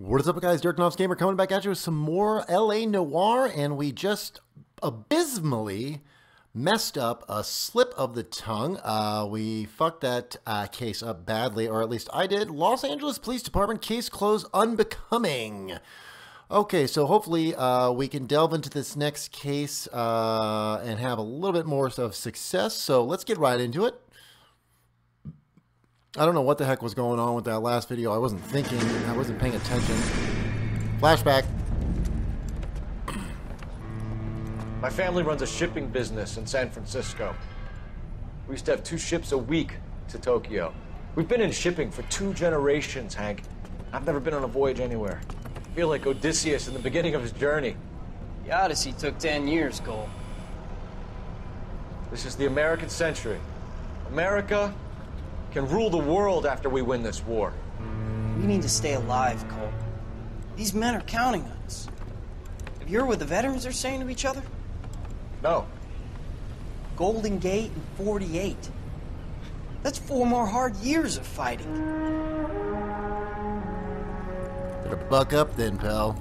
What is up, guys? Dirk Knopf's Gamer coming back at you with some more LA Noire, and we just abysmally messed up a slip of the tongue. Uh, we fucked that uh, case up badly, or at least I did. Los Angeles Police Department case closed unbecoming. Okay, so hopefully uh, we can delve into this next case uh, and have a little bit more of success. So let's get right into it. I don't know what the heck was going on with that last video. I wasn't thinking. I wasn't paying attention. Flashback. My family runs a shipping business in San Francisco. We used to have two ships a week to Tokyo. We've been in shipping for two generations, Hank. I've never been on a voyage anywhere. I feel like Odysseus in the beginning of his journey. The Odyssey took 10 years, Cole. This is the American century. America can rule the world after we win this war. We need to stay alive, Cole. These men are counting on us. Have you heard what the veterans are saying to each other? No. Golden Gate and 48. That's four more hard years of fighting. Better buck up then, pal.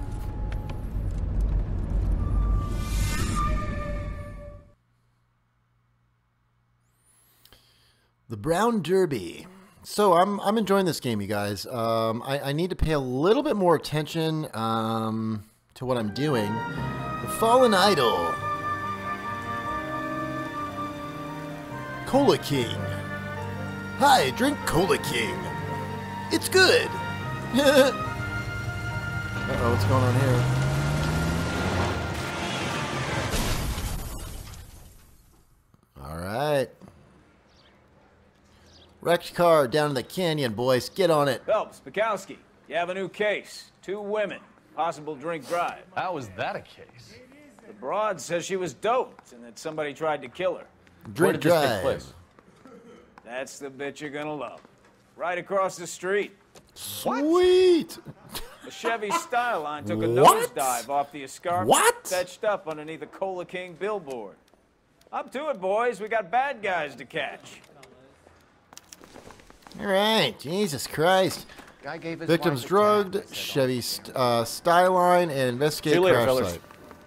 The Brown Derby. So I'm I'm enjoying this game, you guys. Um, I, I need to pay a little bit more attention um, to what I'm doing. The Fallen Idol. Cola King. Hi, drink Cola King. It's good. Uh-oh, what's going on here? All right. Wrecked car down in the canyon, boys. Get on it. Phelps, Bukowski, you have a new case. Two women, possible drink drive. How is that a case? The broad says she was doped and that somebody tried to kill her. Where Drink did this take drive. place? That's the bit you're gonna love. Right across the street. Sweet. The Chevy Styleline took a What? nosedive off the escarpment, What? fetched up underneath a Cola King billboard. Up to it, boys. We got bad guys to catch. All right. Jesus Christ. Guy gave his Victims drugged, cat, they said, Chevy st- uh, Styleline, and See investigate you later, crash fellas. site.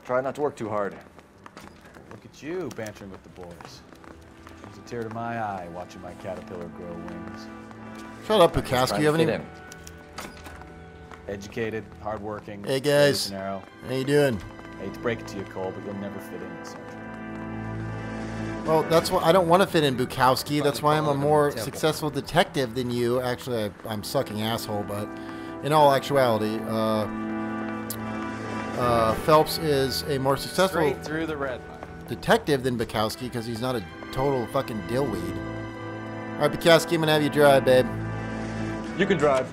Try not to work too hard. "Oh, Look at you bantering with the boys. There's a tear to my eye watching my caterpillar grow wings. Shut up, Bukowski. You have any? Educated, hardworking. Hey, guys. as an arrow. How you doing? Hate to break it to you, Cole, but you'll never fit in this country. Well, that's why I don't want to fit in Bukowski. That's why I'm a more successful detective than you. Actually, I, I'm sucking asshole, but in all actuality, uh, uh, Phelps is a more successful through the red line. detective than Bukowski because he's not a total fucking dillweed. All right, Bukowski, I'm gonna have you drive, babe. You can drive.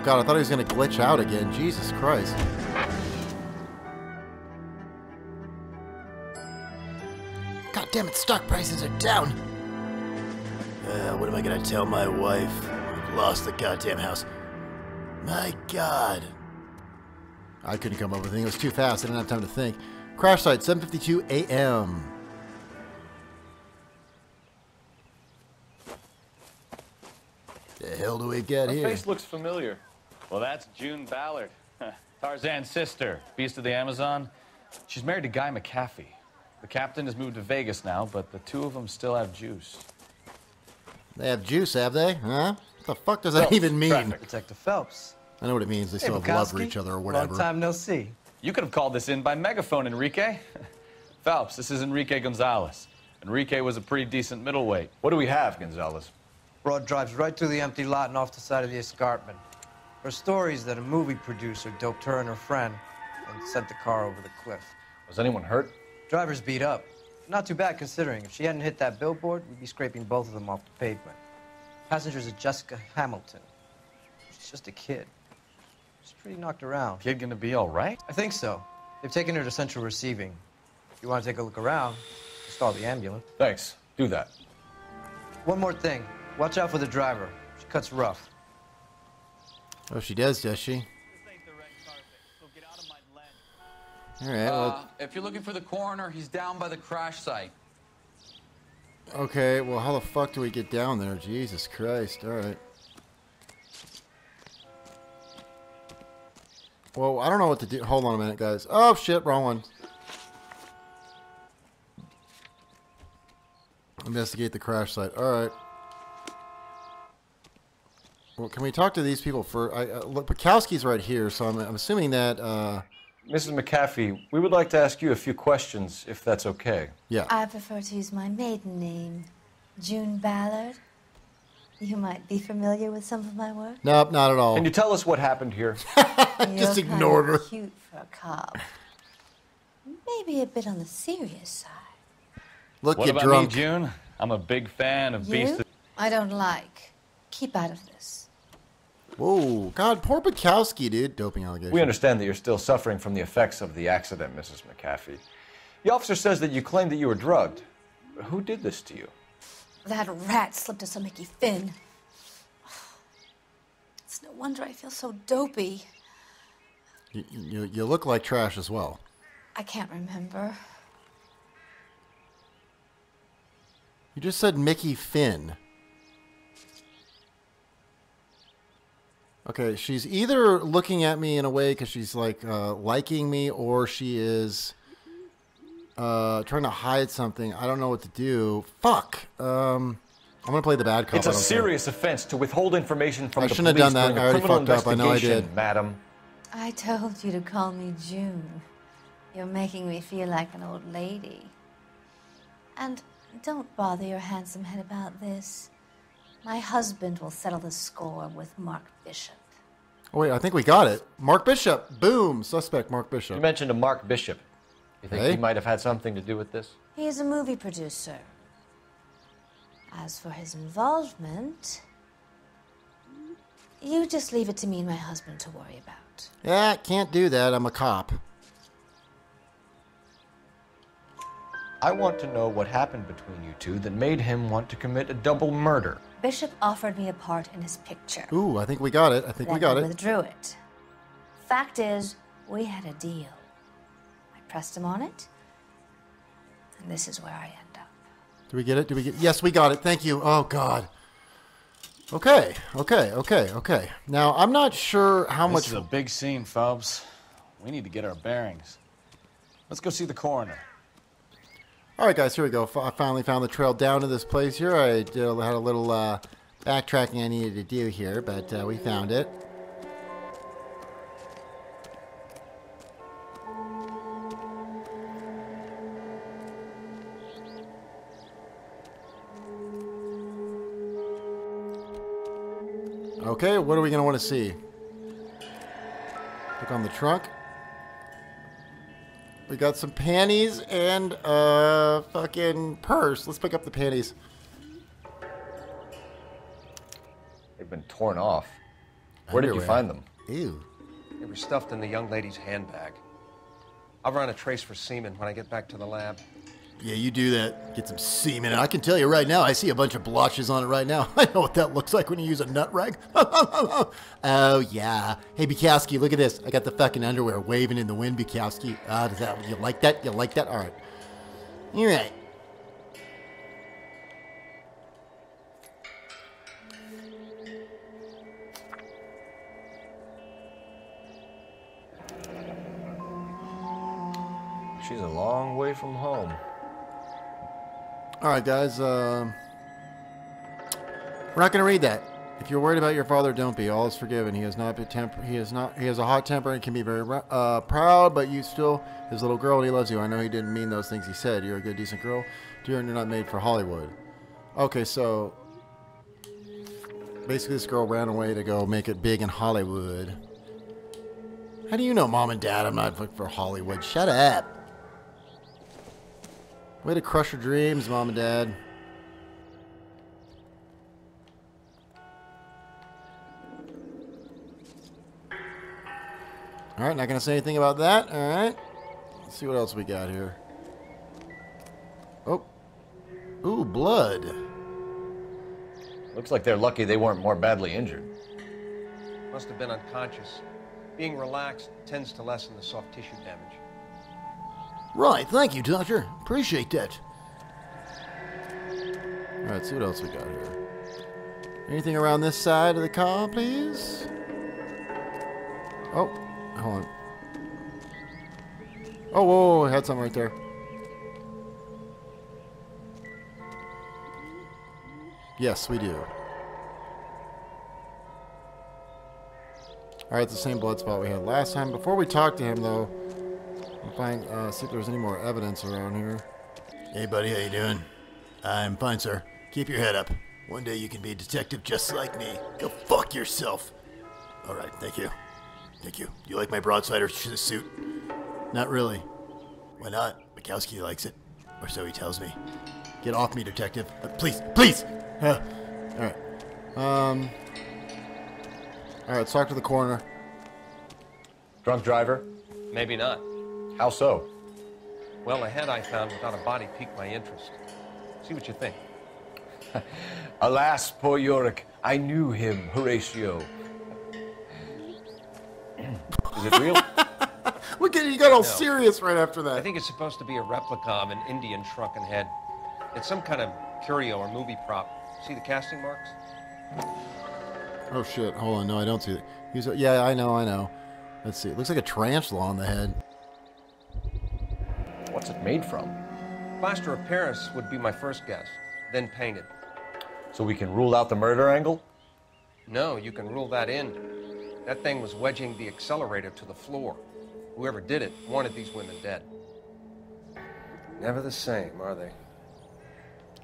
Oh god, I thought he was gonna glitch out again. Jesus Christ. God damn it, stock prices are down. Uh, what am I gonna tell my wife? I've lost the goddamn house. My god. I couldn't come up with anything. It was too fast. I didn't have time to think. Crash site, 7:52 a.m. The hell do we get Her here? face looks familiar. Well, that's June Ballard, Tarzan's sister, beast of the Amazon. She's married to Guy McAfee. The captain has moved to Vegas now, but the two of them still have juice. They have juice, have they? Huh? What the fuck does that Phelps, even mean? traffic. Detective Phelps. I know what it means. They Hey, still have love for each other or whatever. Long time no see. You could have called this in by megaphone, Enrique. Phelps, this is Enrique Gonzalez. Enrique was a pretty decent middleweight. What do we have, Gonzalez? Broad drives right through the empty lot and off the side of the escarpment. Her stories that a movie producer doped her and her friend and sent the car over the cliff. Was anyone hurt? Driver's beat up. Not too bad considering. If she hadn't hit that billboard, we'd be scraping both of them off the pavement. Passenger's a Jessica Hamilton. She's just a kid. She's pretty knocked around. Kid gonna be all right? I think so. They've taken her to central receiving. If you want to take a look around, just call the ambulance. Thanks. Do that. One more thing. Watch out for the driver. She cuts rough. Oh, she does, does she? All right. Uh, if you're looking for the coroner, he's down by the crash site. Okay, well, how the fuck do we get down there? Jesus Christ. Alright. Well, I don't know what to do. Hold on a minute, guys. Oh, shit, wrong one. Investigate the crash site. Alright. Well, can we talk to these people for? I, uh, look, Bukowski's right here, so I'm, I'm assuming that. Uh, Mrs. McAfee, we would like to ask you a few questions, if that's okay. yeah. I prefer to use my maiden name, June Ballard. You might be familiar with some of my work. nope, not at all. Can you tell us what happened here? Just ignored her. Cute for a cop. Maybe a bit on the serious side. Look, What you about drunk. me, June? I'm a big fan of Beast You? of... I don't like. Keep out of this. Whoa, God, poor Bukowski, dude. Doping allegation. We understand that you're still suffering from the effects of the accident, Mrs. McAfee. The officer says that you claimed that you were drugged. Who did this to you? That rat slipped us a Mickey Finn. It's no wonder I feel so dopey. You, you, you look like trash as well. I can't remember. You just said Mickey Finn. Okay, she's either looking at me in a way because she's like uh, liking me, or she is uh, trying to hide something. I don't know what to do. Fuck. Um, I'm gonna play the bad cop. It's a I don't care. serious offense to withhold information from I the shouldn't have police done that. during I a already criminal fucked up. I know I did. madam. I told you to call me June. You're making me feel like an old lady. And don't bother your handsome head about this. My husband will settle the score with Mark Bishop. Oh, wait, I think we got it. Mark Bishop. Boom. Suspect Mark Bishop. You mentioned a Mark Bishop. You think Hey? he might have had something to do with this? He is a movie producer. As for his involvement, you just leave it to me and my husband to worry about. Yeah, can't do that. I'm a cop. I want to know what happened between you two that made him want to commit a double murder. Bishop offered me a part in his picture. Ooh, I think we got it. I think we got he it. withdrew it. Fact is, we had a deal. I pressed him on it, and this is where I end up. Do we get it? Do we get? Yes, we got it. Thank you. Oh God. Okay. Okay. Okay. Okay. Now I'm not sure how This much. is a big scene, Phelps. We need to get our bearings. Let's go see the coroner. All right, guys. Here we go. I finally found the trail down to this place here. I did, had a little uh, backtracking I needed to do here, but uh, we found it. Okay, what are we going to want to see? Look on the trunk. We got some panties and a fucking purse. Let's pick up the panties. They've been torn off. Where did you find them? Ew. They were stuffed in the young lady's handbag. I'll run a trace for semen when I get back to the lab. Yeah, you do that. Get some semen. I can tell you right now, I see a bunch of blotches on it right now. I know what that looks like when you use a nut rag. oh, yeah. Hey, Bukowski, look at this. I got the fucking underwear waving in the wind, Bukowski. Ah, does that, you like that? You like that? All right. All right. She's a long way from home. All right, guys. Um, we're not going to read that. If you're worried about your father, don't be. All is forgiven. He has not been temper. He is not. He has a hot temper and can be very uh, proud. But you still his little girl, and he loves you. I know he didn't mean those things he said. You're a good, decent girl, dear, and you're not made for Hollywood. Okay, so basically, this girl ran away to go make it big in Hollywood. How do you know, mom and dad? I'm not looking for Hollywood. Shut up. Way to crush your dreams, mom and dad. All right, not gonna say anything about that. All right, let's see what else we got here. Oh, ooh, blood. Looks like they're lucky they weren't more badly injured. Must have been unconscious. Being relaxed tends to lessen the soft tissue damage. Right, thank you, doctor. Appreciate that. Alright, see what else we got here. Anything around this side of the car, please? Oh, hold on. Oh, whoa, whoa, I had something right there. Yes, we do. Alright, the same blood spot we had last time. Before we talk to him, though, I'll find, uh, see if there's any more evidence around here. Hey, buddy, how you doing? I'm fine, sir. Keep your head up. One day you can be a detective just like me. Go fuck yourself. All right, thank you. Thank you. You like my broadside or sh- suit? Not really. Why not? Mikowski likes it, or so he tells me. Get off me, detective. Uh, please, please. Uh, Alright. Um. Alright, let's talk to the coroner. Drunk driver? Maybe not. How so? Well, a head I found without a body piqued my interest. See what you think. Alas, poor Yorick. I knew him, Horatio. Is it real? Look at you, got all No. serious right after that. I think it's supposed to be a replica of an Indian shrunken head. It's some kind of curio or movie prop. See the casting marks? Oh shit, hold on, no, I don't see it. He's, yeah, I know, I know. Let's see, it looks like a tarantula on the head. What's it made from? Plaster of Paris would be my first guess, then painted. So we can rule out the murder angle? No, you can rule that in. That thing was wedging the accelerator to the floor. Whoever did it wanted these women dead. Never the same, are they?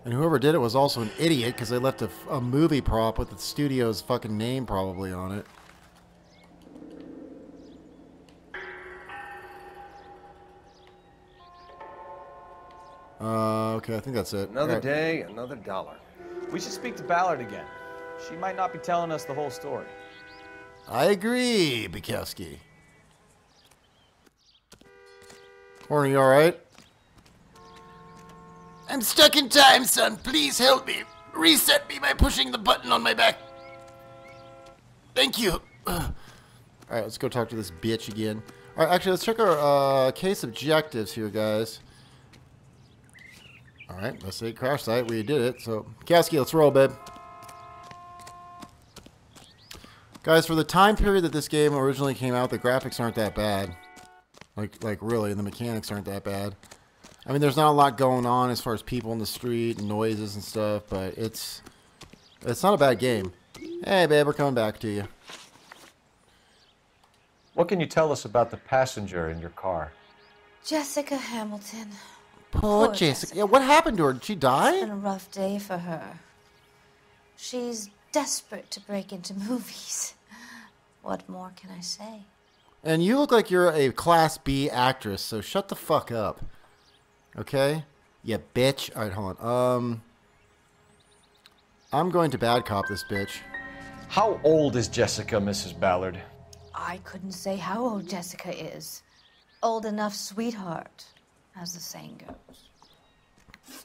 And whoever did it was also an idiot because they left a movie prop with the studio's fucking name probably on it. Uh, okay, I think that's it. Another Alright. day, another dollar. We should speak to Ballard again. She might not be telling us the whole story. I agree, Bukowski. Corny, you alright? I'm stuck in time, son. Please help me. Reset me by pushing the button on my back. Thank you. Alright, let's go talk to this bitch again. Alright, actually, let's check our uh, case objectives here, guys. Alright, let's say crash site. We did it. So, Kasky, let's roll, babe. Guys, for the time period that this game originally came out, the graphics aren't that bad. Like, like really, and the mechanics aren't that bad. I mean, there's not a lot going on as far as people in the street and noises and stuff, but it's it's not a bad game. Hey, babe, we're coming back to you. What can you tell us about the passenger in your car? Jessica Hamilton. Poor Poor Jessica. Jessica. Yeah, what happened to her? Did she die? It's been a rough day for her. She's desperate to break into movies. What more can I say? And you look like you're a Class B actress, so shut the fuck up. Okay? Yeah, bitch. Alright, hold on. Um. I'm going to bad cop this bitch. How old is Jessica, Mrs. Ballard? I couldn't say how old Jessica is. Old enough, sweetheart, as the saying goes.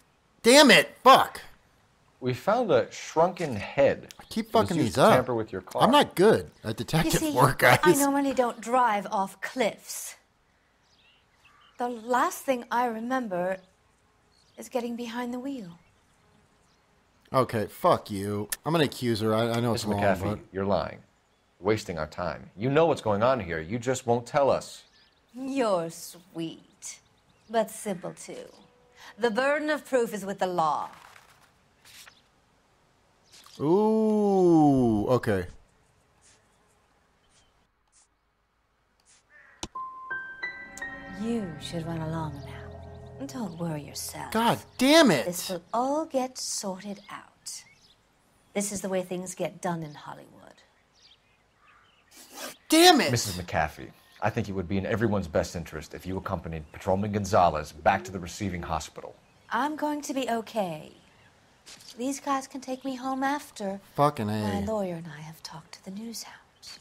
Damn it! Fuck! We found a shrunken head. I keep fucking these to up. Tamper with your car. I'm not good at You detective see, work, guys. I normally don't drive off cliffs. The last thing I remember is getting behind the wheel. Okay, fuck you. I'm gonna accuse her. I, I know it's Miss wrong, McAfee, but you're lying. Wasting our time. You know what's going on here. You just won't tell us. You're sweet, but simple too. The burden of proof is with the law. ooh, okay. You should run along now. Don't worry yourself. God damn it! This will all get sorted out. This is the way things get done in Hollywood. Damn it! Mrs. McAfee, I think it would be in everyone's best interest if you accompanied Patrolman Gonzalez back to the receiving hospital. I'm going to be okay. These guys can take me home after Fucking my lawyer and I have talked to the news hounds.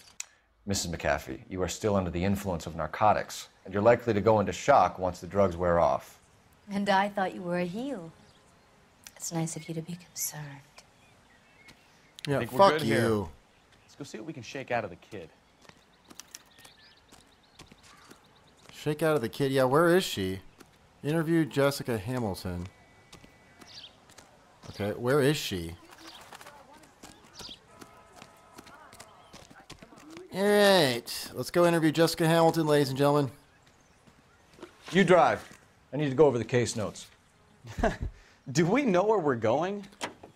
Mrs. McAfee, you are still under the influence of narcotics, and you're likely to go into shock once the drugs wear off. And I thought you were a heel. It's nice of you to be concerned. Yeah, fuck you. here. Let's go see what we can shake out of the kid. Shake out of the kid. Yeah, where is she? Interview Jessica Hamilton. Okay, where is she? Alright, let's go interview Jessica Hamilton, ladies and gentlemen. You drive. I need to go over the case notes. Do we know where we're going?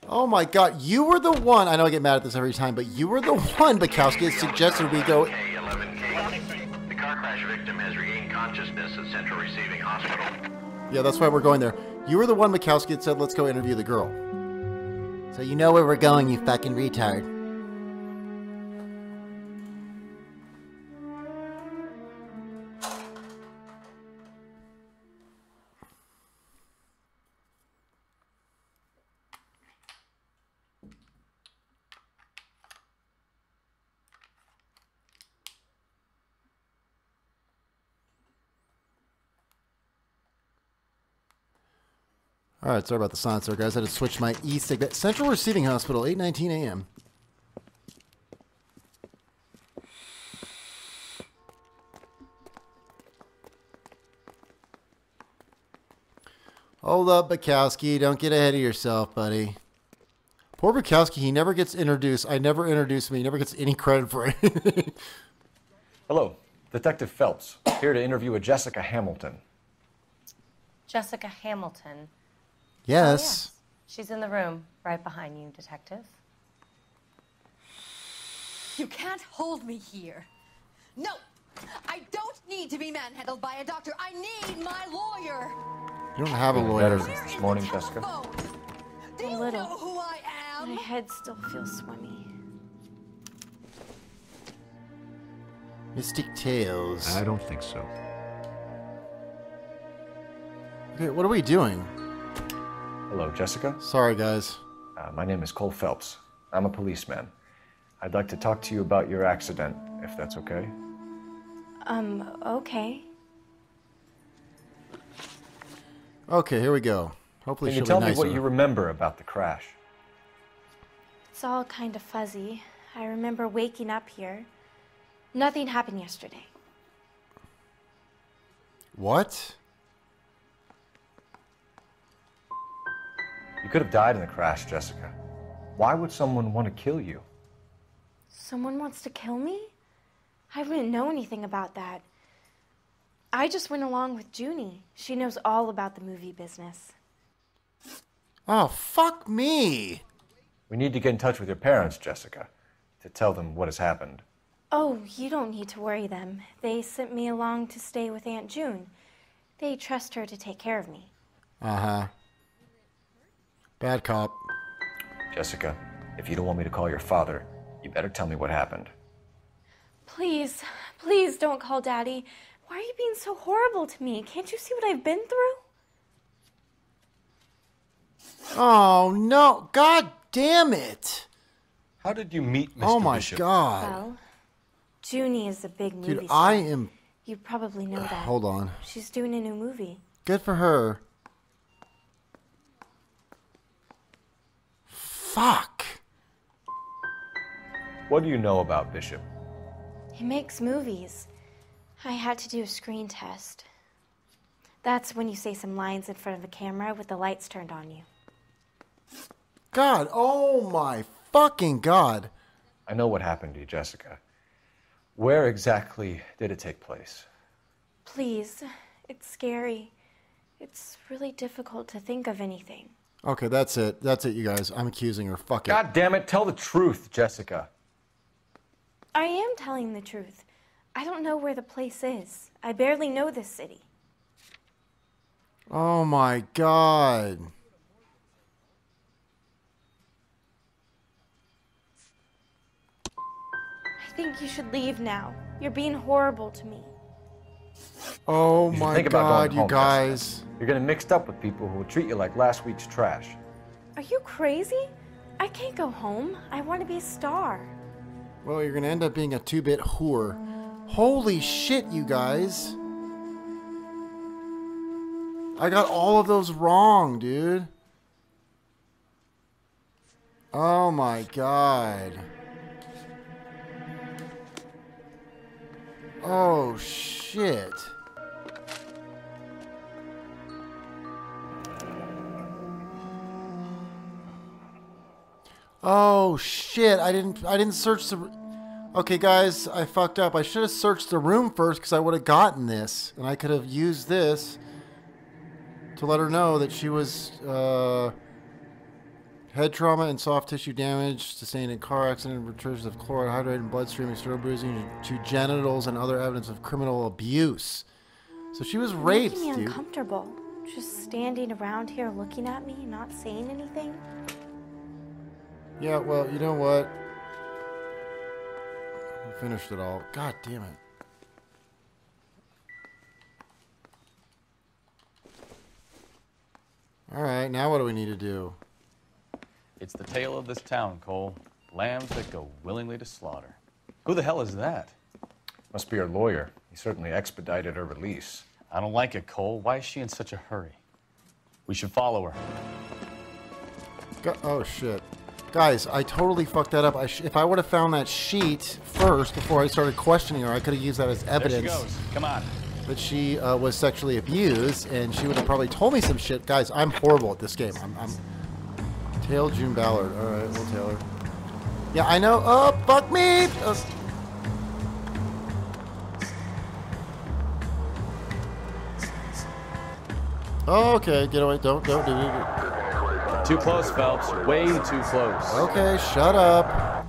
Oh my god, you were the one, I know I get mad at this every time, but you were the one, Bukowski, that suggested we go... The car crash victim has regained consciousness at Central Receiving Hospital. Yeah, that's why we're going there. You were the one, Bukowski, that said, let's go interview the girl. So you know where we're going, you fucking retard. All right, sorry about the silence there, guys. I had to switch my e-cig. Central Receiving Hospital, 8:19 a.m. Hold up, Bukowski. Don't get ahead of yourself, buddy. Poor Bukowski, he never gets introduced. I never introduce him. He never gets any credit for anything. Hello, Detective Phelps, here to interview a Jessica Hamilton. Jessica Hamilton. Yes. Oh, She's in the room right behind you, Detective. You can't hold me here. No! I don't need to be manhandled by a doctor. I need my lawyer. You don't have a lawyer. better this morning, Jessica. Do you little. know who I am? My head still feels swimmy. Mystic Tales. I don't think so. Okay, what are we doing? Hello, Jessica. Sorry, guys. Uh, my name is Cole Phelps. I'm a policeman. I'd like to talk to you about your accident, if that's okay. Um, okay. Okay, here we go. Hopefully Can you she'll tell be me what you remember about the crash? It's all kind of fuzzy. I remember waking up here. Nothing happened yesterday. What? You could have died in the crash, Jessica. Why would someone want to kill you? Someone wants to kill me? I wouldn't know anything about that. I just went along with Junie. She knows all about the movie business. Oh, fuck me. We need to get in touch with your parents, Jessica, to tell them what has happened. Oh, you don't need to worry them. They sent me along to stay with Aunt June. They trust her to take care of me. Uh huh. Bad cop. Jessica, if you don't want me to call your father, you better tell me what happened. Please, please don't call Daddy. Why are you being so horrible to me? Can't you see what I've been through? Oh no! God damn it! How did you meet Mr. Oh my Bishop? god! Well, Junie is a big movie Dude, star. I am. You probably know that. Hold on. She's doing a new movie. Good for her. Fuck. What do you know about Bishop? He makes movies. I had to do a screen test. That's when you say some lines in front of a camera with the lights turned on you. God, oh my fucking god. I know what happened to you, Jessica. Where exactly did it take place? Please, it's scary. It's really difficult to think of anything. Okay, that's it. That's it, you guys. I'm accusing her. Fuck it. God damn it, tell the truth, Jessica. I am telling the truth. I don't know where the place is. I barely know this city. Oh my god. I think you should leave now. You're being horrible to me. Oh my think god, going you guys. You're getting mixed up with people who will treat you like last week's trash. Are you crazy? I can't go home. I want to be a star. Well, you're gonna end up being a two-bit whore. Holy shit, you guys. I got all of those wrong, dude. Oh my god. Oh shit. Oh shit! I didn't. I didn't search the. Okay, guys, I fucked up. I should have searched the room first because I would have gotten this, and I could have used this to let her know that she was uh, head trauma and soft tissue damage sustained in car accident, returns of chloral, hydrated bloodstream, external bruising to genitals, and other evidence of criminal abuse. So she was You're raped, making me dude. uncomfortable. Just standing around here looking at me, not saying anything. Yeah, well, you know what? I finished it all. God damn it. All right, now what do we need to do? It's the tale of this town, Cole. Lambs that go willingly to slaughter. Who the hell is that? Must be her lawyer. He certainly expedited her release. I don't like it, Cole. Why is she in such a hurry? We should follow her. Go- oh shit, guys, I totally fucked that up. I sh- if I would have found that sheet first before I started questioning her, I could have used that as evidence. There she goes. Come on. That she uh, was sexually abused, and she would have probably told me some shit. Guys, I'm horrible at this game. I'm, I'm Tail June Ballard. All right, we'll tail her. Yeah, I know. Oh, fuck me! Oh, okay, get away. Don't, don't, do it. Too close, Phelps. Way too close. Okay, shut up.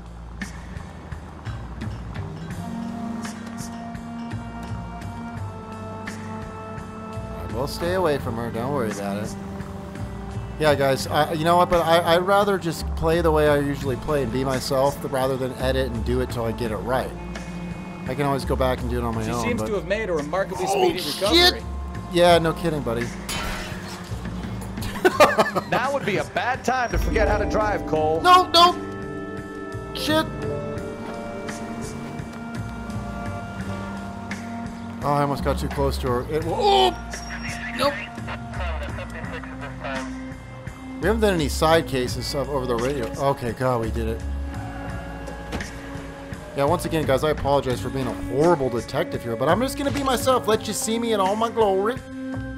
We'll stay away from her. Don't worry about it. Yeah, guys. I, you know what? But I, I'd rather just play the way I usually play and be myself rather than edit and do it till I get it right. I can always go back and do it on my She own. seems but- to have made a remarkably Oh, speedy recovery. shit! Yeah, no kidding, buddy. now would be a bad time to forget how to drive, Cole. No, no. Shit. Oh, I almost got too close to her. It, oh! Nope. We haven't done any side cases over the radio. Okay, God, we did it. Yeah, once again, guys, I apologize for being a horrible detective here, but I'm just going to be myself. Let you see me in all my glory.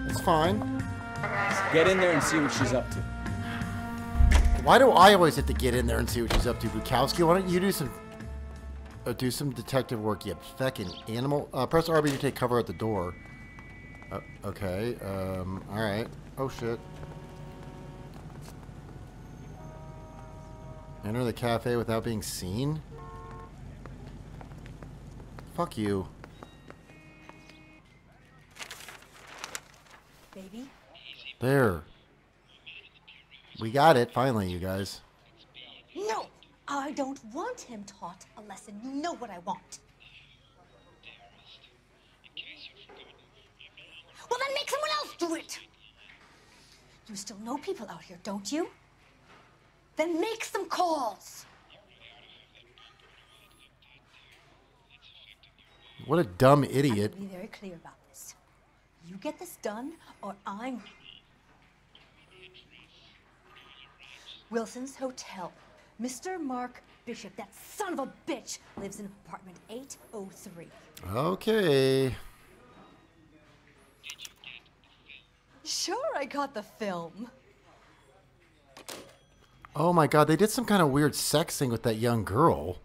It's fine. Get in there and see what she's up to. Why do I always have to get in there and see what she's up to, Bukowski? Why don't you do some uh, do some detective work, you fucking animal? Uh, press RB to take cover at the door. Uh, okay. Um. All right. Oh shit. Enter the cafe without being seen. Fuck you. Baby? There. We got it finally, you guys. No! I don't want him taught a lesson. You know what I want. Well, then make someone else do it! You still know people out here, don't you? Then make some calls! What a dumb idiot. gonna be very clear about this. You get this done, or I'm. Wilson's Hotel. Mr. Mark Bishop, that son of a bitch, lives in apartment 803. Okay. Sure, I got the film. Oh my god, they did some kind of weird sex thing with that young girl.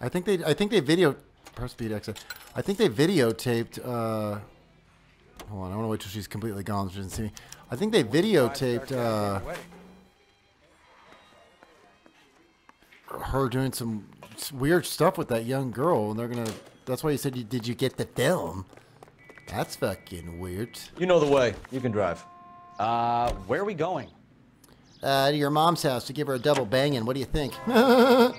I think they I think they video speed exit. I think they videotaped uh Hold on, I want to wait till she's completely gone so she doesn't see me. I think they videotaped uh her doing some weird stuff with that young girl and they're going to That's why you said you did you get the film? That's fucking weird. You know the way. You can drive. Uh, where are we going? uh, to your mom's house to give her a double banging. What do you think? well,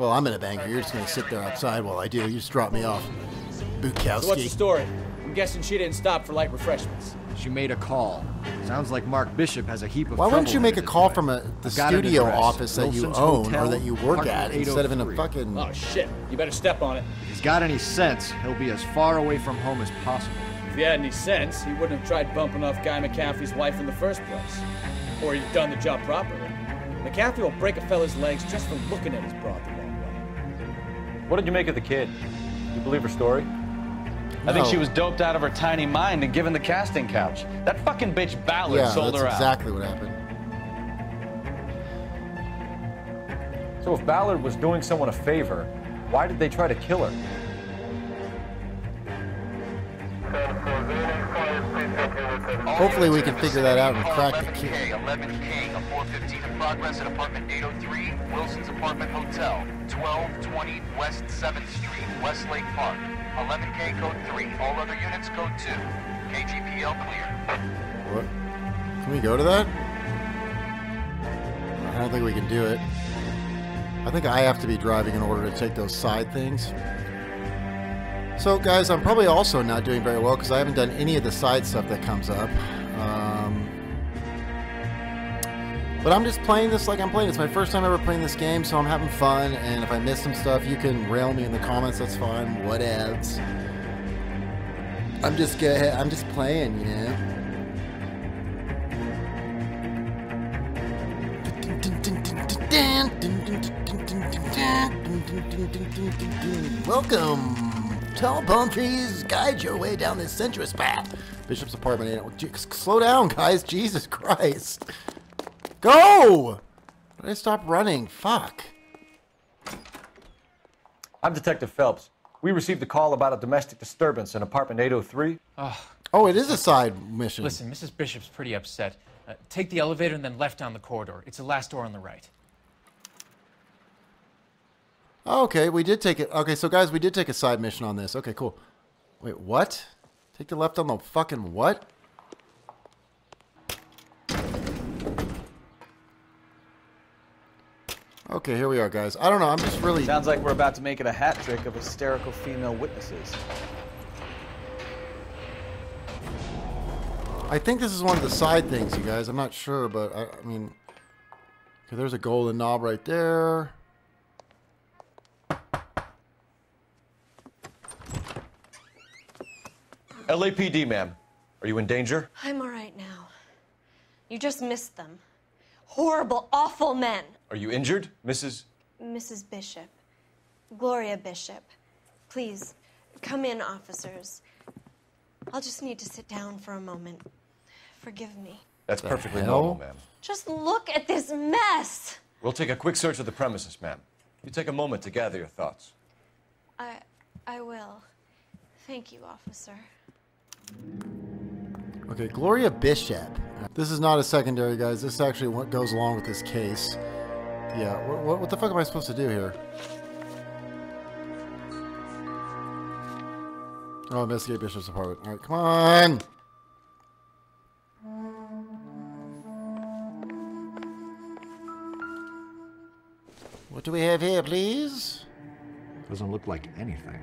I'm gonna bang her. You're just gonna sit there outside while I do. You just drop me off. Bukowski. So what's the story? I'm guessing she didn't stop for light refreshments. She made a call. Sounds like Mark Bishop has a heap of Why wouldn't you make a call his from a, the I've got an studio office that you own Hotel, or that you work at instead of in a oh fucking? Oh shit! You better step on it. If he's got any sense, he'll be as far away from home as possible. If he had any sense, he wouldn't have tried bumping off Guy McAfee's wife in the first place. Or he'd done the job properly. McCaffrey will break a fella's legs just for looking at his broad the wrong way. What did you make of the kid? You believe her story? I think she was doped out of her tiny mind and given the casting couch. That fucking bitch Ballard yeah, sold that's her out. exactly what happened. So if Ballard was doing someone a favor, why did they try to kill her? Hopefully we can figure that out and crack the key. K, 11 King, a 415 in progress at apartment 803, Wilson's Apartment Hotel, 1220 West 7th Street, Westlake Park. 11K code 3, all other units code 2. KGPL clear. What? Can we go to that? I don't think we can do it. I think I have to be driving in order to take those side things. So, guys, I'm probably also not doing very well because I haven't done any of the side stuff that comes up. But I'm just playing this like I'm playing. It's my first time ever playing this game, so I'm having fun. And if I miss some stuff, you can rail me in the comments. That's fine. Whatevs. I'm just good. I'm just playing, you know. Welcome. Tall palm trees guide your way down this sensuous path. Bishop's apartment. Slow down, guys. Jesus Christ. Go! Why did I stop running? Fuck. I'm Detective Phelps. We received a call about a domestic disturbance in apartment 803. Oh, it is a side mission. Listen, Mrs. Bishop's pretty upset. Uh, take the elevator and then left down the corridor. It's the last door on the right. Okay, we did take it. Okay, so guys, we did take a side mission on this. Okay, cool. Wait, what? Take the left on the fucking what? Okay, here we are, guys. I don't know. I'm just really. Sounds like we're about to make it a hat trick of hysterical female witnesses. I think this is one of the side things, you guys. I'm not sure, but I, I mean, okay, there's a golden knob right there. LAPD, ma'am. Are you in danger? I'm all right now. You just missed them. Horrible, awful men. Are you injured, Mrs. Mrs. Bishop. Gloria Bishop. Please, come in, officers. I'll just need to sit down for a moment. Forgive me. That's The perfectly hell? normal, ma'am. Just look at this mess. We'll take a quick search of the premises, ma'am. You take a moment to gather your thoughts. I I will. Thank you, officer. Okay, Gloria Bishop. This is not a secondary, guys. This is actually what goes along with this case. Yeah, what, what, what the fuck am I supposed to do here? Oh, investigate Bishop's apartment. All right, come on. What do we have here, please? Doesn't look like anything.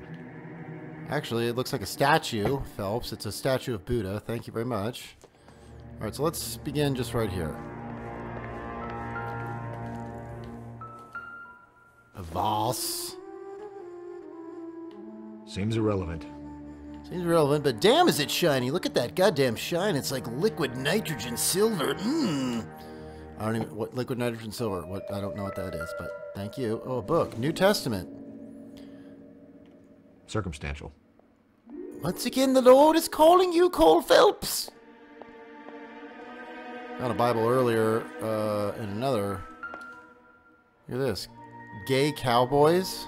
Actually, it looks like a statue, Phelps. It's a statue of Buddha. Thank you very much. All right, so let's begin just right here. Vase. Seems irrelevant. Seems relevant, but damn is it shiny. Look at that goddamn shine. It's like liquid nitrogen silver. Mmm. I don't even, what, liquid nitrogen silver. What, I don't know what that is, but thank you. Oh, a book. New Testament. Circumstantial. Once again, the Lord is calling you, Cole Phelps. Found a Bible earlier uh, in another. Look at this. Gay cowboys.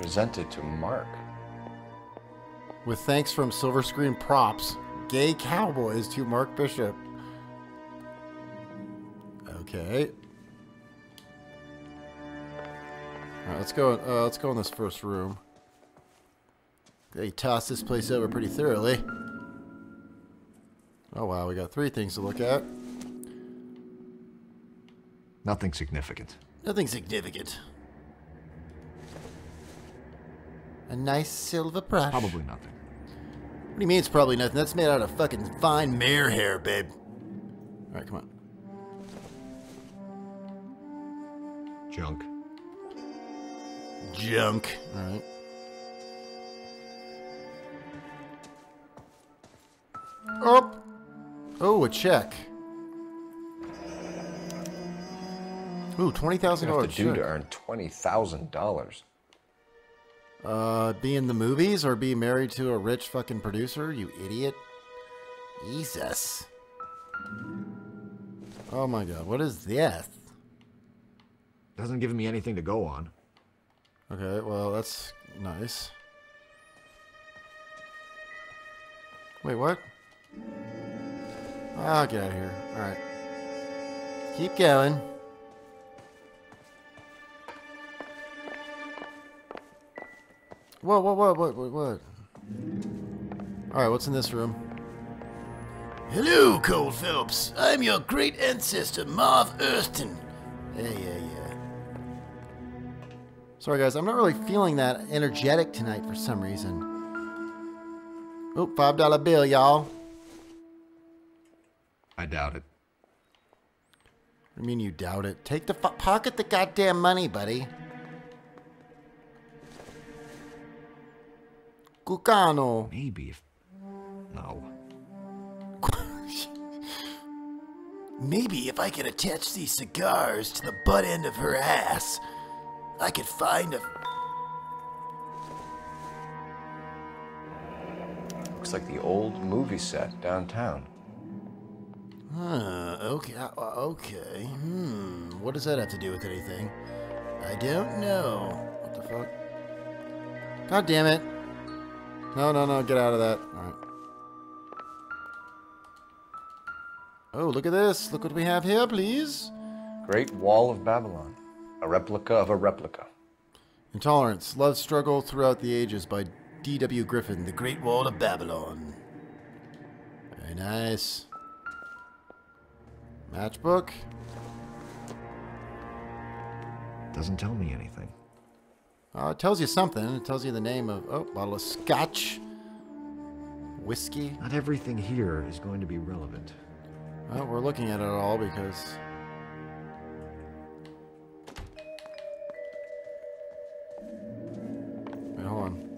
Presented to Mark. With thanks from Silver Screen Props. Gay cowboys to Mark Bishop. Okay. All right, let's go. Uh, let's go in this first room. They tossed this place over pretty thoroughly. Oh wow, we got three things to look at. Nothing significant. Nothing significant. A nice silver brush. Probably nothing. What do you mean it's probably nothing? That's made out of fucking fine mare hair, babe. All right, come on. Junk. Junk. All right. Oh. Oh, a check. Ooh, twenty thousand What dollars do you have to do to earn twenty thousand dollars? Uh, be in the movies or be married to a rich fucking producer, you idiot. Jesus. Oh my god, what is this? Doesn't give me anything to go on. Okay, well, that's nice. Wait, what? Ah, get out of here. Alright. Keep going. Whoa, whoa, whoa, what, what, what? Alright, what's in this room? Hello, Cole Phelps. I'm your great ancestor, Marv Earthton. Yeah, yeah, yeah. Sorry, guys, I'm not really feeling that energetic tonight for some reason. Oh, five dollar bill, y'all. I doubt it. What do you mean you doubt it? Take the fu- pocket the goddamn money, buddy. Cucano. Maybe if. No. Maybe if I could attach these cigars to the butt end of her ass, I could find a. Looks like the old movie set downtown. Huh, okay, uh, okay. Hmm, what does that have to do with anything? I don't know. What the fuck? God damn it. No, no, no, get out of that. Alright. Oh, look at this. Look what we have here, please. Great Wall of Babylon. A replica of a replica. Intolerance. Love struggle throughout the ages by D.W. Griffith. The Great Wall of Babylon. Very nice. Matchbook. Doesn't tell me anything. Uh, it tells you something. It tells you the name of oh, bottle of scotch, whiskey. Not everything here is going to be relevant. Well, we're looking at it all because. Wait, hold on.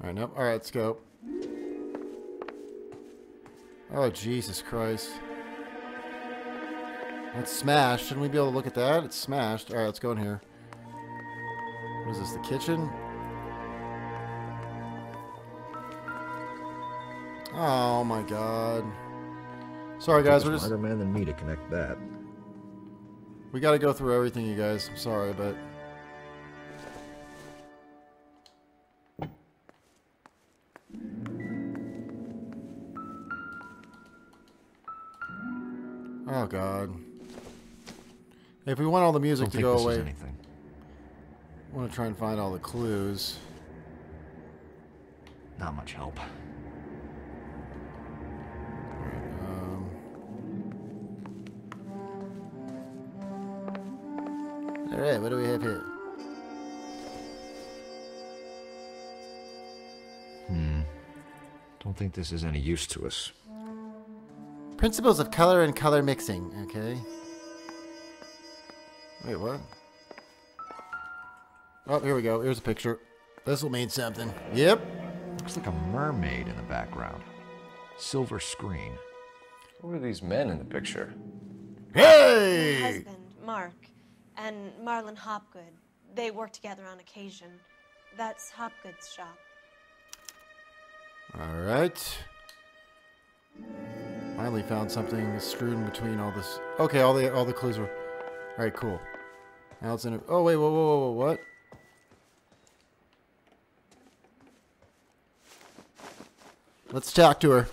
All right, nope. All right, let's go. Oh Jesus Christ! That's smashed. Shouldn't we be able to look at that? It's smashed. All right, let's go in here. Kitchen? Oh my God. Sorry, guys. We're just smarter man than me to connect that. we got to go through everything, you guys. I'm sorry, but oh God. If we want all the music to go away, anything. I want to try and find all the clues. Not much help. Um, all right, what do we have here? Hmm. Don't think this is any use to us. Principles of color and color mixing. Okay. Wait, what? Oh, here we go. Here's a picture. This will mean something. Yep. Looks like a mermaid in the background. Silver screen. Who are these men in the picture? Hey! My husband, Mark, and Marlon Hopgood. They work together on occasion. That's Hopgood's shop. All right. Finally found something strewn between all this. Okay, all the all the clues were. All right, cool. Now it's in. A, oh wait, whoa, whoa, whoa, whoa, what? Let's talk to her.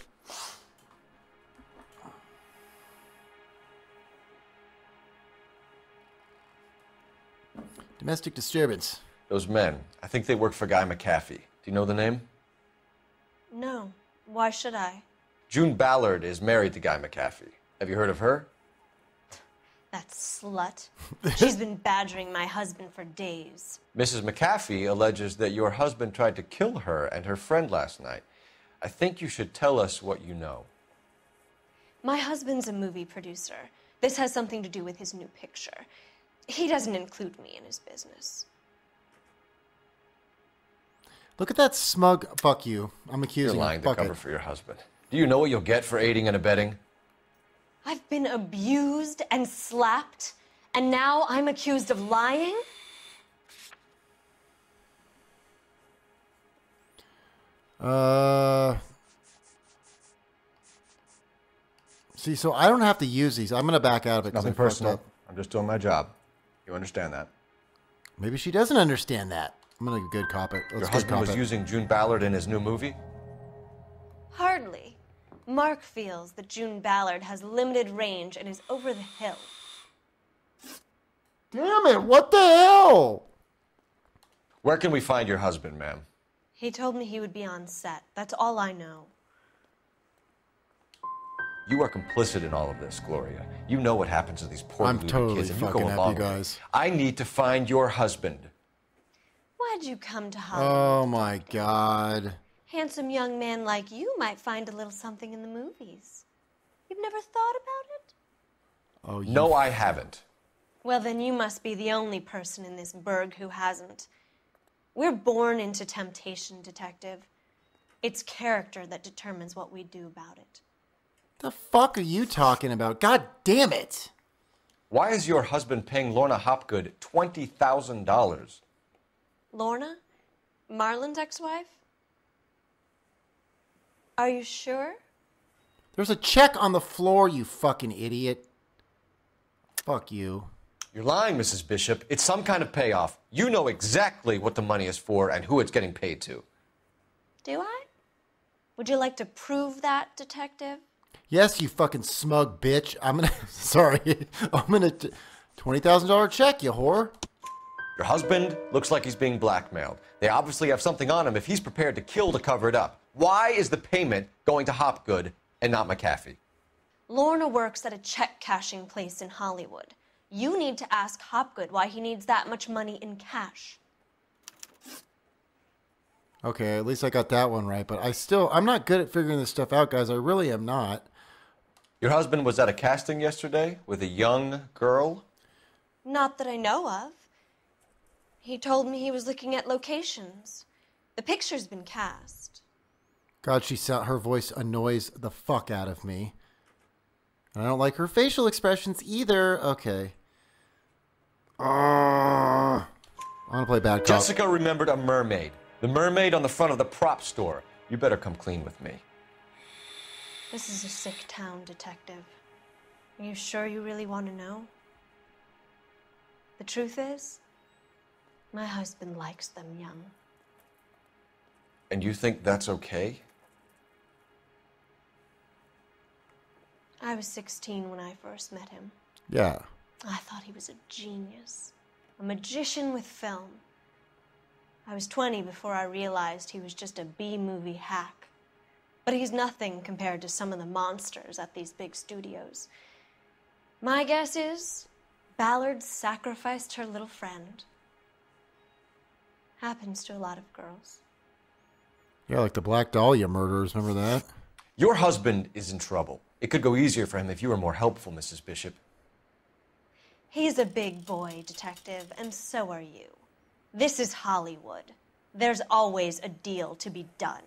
Domestic disturbance. Those men. I think they work for Guy McAfee. Do you know the name? No. Why should I? June Ballard is married to Guy McAfee. Have you heard of her? That slut. She's been badgering my husband for days. Mrs. McAfee alleges that your husband tried to kill her and her friend last night. I think you should tell us what you know. My husband's a movie producer. This has something to do with his new picture. He doesn't include me in his business. Look at that smug. Fuck you. I'm accusing You're lying you. to Fuck cover it. for your husband. Do you know what you'll get for aiding and abetting? I've been abused and slapped, and now I'm accused of lying? Uh. See, so I don't have to use these. I'm gonna back out of it. Nothing I fucked personal. up. I'm just doing my job. You understand that? Maybe she doesn't understand that. I'm gonna good cop it. Let's Your good husband cop was it. using June Ballard in his new movie? Hardly. Mark feels that June Ballard has limited range and is over the hill. Damn it! What the hell? Where can we find your husband, ma'am? He told me he would be on set. That's all I know. You are complicit in all of this, Gloria. You know what happens to these poor I'm totally kids, and you fucking go up, along you with it. guys. I need to find your husband. Why'd you come to Hollywood? Oh my god. Handsome young man like you might find a little something in the movies. You've never thought about it? Oh, you No, I haven't. Well, then you must be the only person in this burg who hasn't. We're born into temptation, detective. It's character that determines what we do about it. The fuck are you talking about? God damn it! Why is your husband paying Lorna Hopgood $20,000? Lorna? Marlon's ex wife? Are you sure? There's a check on the floor, you fucking idiot. Fuck you. You're lying, Mrs. Bishop. It's some kind of payoff. You know exactly what the money is for and who it's getting paid to. Do I? Would you like to prove that, detective? Yes, you fucking smug bitch. I'm gonna. Sorry. I'm gonna. $20,000 check, you whore. Your husband looks like he's being blackmailed. They obviously have something on him if he's prepared to kill to cover it up. Why is the payment going to Hopgood and not McAfee? Lorna works at a check cashing place in Hollywood. You need to ask Hopgood why he needs that much money in cash. Okay, at least I got that one right, but I still. I'm not good at figuring this stuff out, guys. I really am not. Your husband was at a casting yesterday with a young girl? Not that I know of. He told me he was looking at locations. The picture's been cast. God, she sound, her voice annoys the fuck out of me. And I don't like her facial expressions either. Okay. Uh, I want to play bad cop. Jessica remembered a mermaid. The mermaid on the front of the prop store. You better come clean with me. This is a sick town, detective. Are you sure you really want to know? The truth is, my husband likes them young. And you think that's okay? I was 16 when I first met him. Yeah. I thought he was a genius, a magician with film. I was 20 before I realized he was just a B movie hack. But he's nothing compared to some of the monsters at these big studios. My guess is Ballard sacrificed her little friend. Happens to a lot of girls. Yeah, like the Black Dahlia murders. Remember that? Your husband is in trouble. It could go easier for him if you were more helpful, Mrs. Bishop. He's a big boy, detective, and so are you. This is Hollywood. There's always a deal to be done.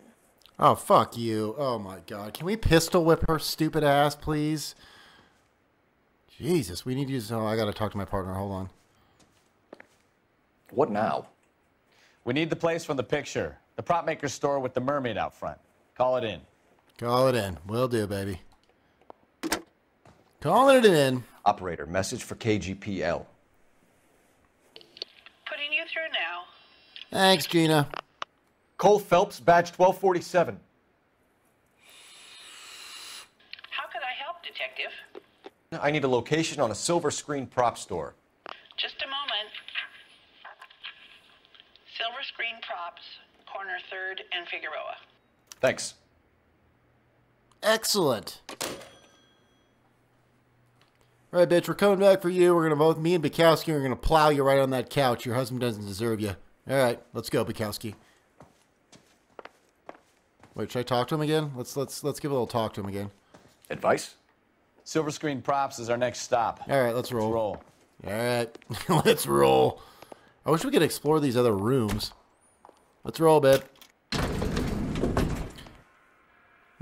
Oh, fuck you. Oh my god. Can we pistol whip her stupid ass, please? Jesus, we need to use. Oh, I gotta talk to my partner. Hold on. What now? We need the place from the picture. The prop maker's store with the mermaid out front. Call it in. Call it in. Will do, baby. Calling it in. Operator, message for KGPL. Putting you through now. Thanks, Gina. Cole Phelps, badge 1247. How could I help, Detective? I need a location on a silver screen prop store. Just a moment. Silver Screen Props, corner 3rd and Figueroa. Thanks. Excellent. All right, bitch, we're coming back for you. We're gonna both me and Bukowski are gonna plow you right on that couch. Your husband doesn't deserve you. All right, let's go, Bukowski. Wait, should I talk to him again? Let's let's let's give a little talk to him again. Advice? Silver Screen Props is our next stop. All right, let's roll. Let's roll. All right, let's roll. I wish we could explore these other rooms. Let's roll, babe.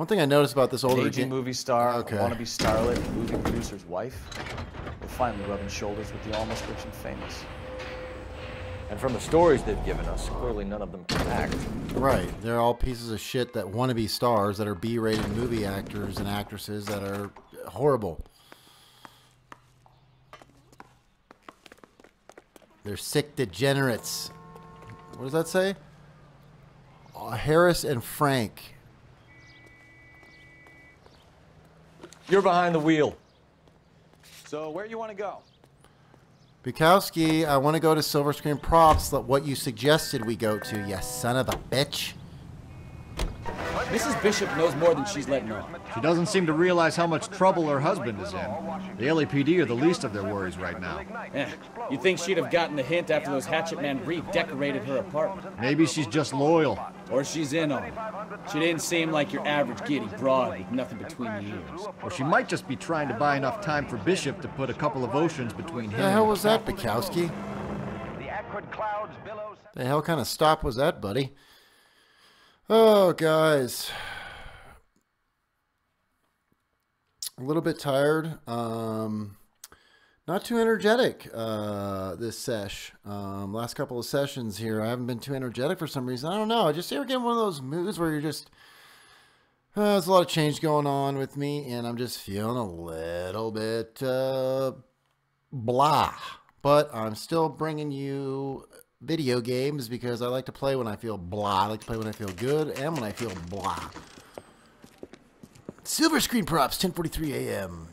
One thing I noticed about this older Aging movie star, Okay. wannabe starlet, movie producer's wife. We're finally rubbing shoulders with the almost rich and famous. And from the stories they've given us, clearly none of them can act. Right. They're all pieces of shit that want to be stars that are B rated movie actors and actresses that are horrible. They're sick degenerates. What does that say? Uh, Harris and Frank. You're behind the wheel. So where you want to go? Bukowski, I want to go to Silver Screen Props, what you suggested we go to, you son of a bitch. Mrs. Bishop knows more than she's letting on. She doesn't seem to realize how much trouble her husband is in. The LAPD are the least of their worries right now. Eh, you think she'd have gotten the hint after those Hatchet Men redecorated her apartment? Maybe she's just loyal. Or she's in on it. She didn't seem like your average giddy broad with nothing between the ears. Or she might just be trying to buy enough time for Bishop to put a couple of oceans between him The hell was that, Bukowski? The hell kind of stop was that, buddy? Oh, guys. A little bit tired. Um, not too energetic uh, this sesh. Um, last couple of sessions here, I haven't been too energetic for some reason. I don't know. I just ever get in one of those moods where you're just. Uh, there's a lot of change going on with me, and I'm just feeling a little bit uh, blah. But I'm still bringing you video games because I like to play when I feel blah. I like to play when I feel good and when I feel blah. Silver screen props, 10:43 a.m.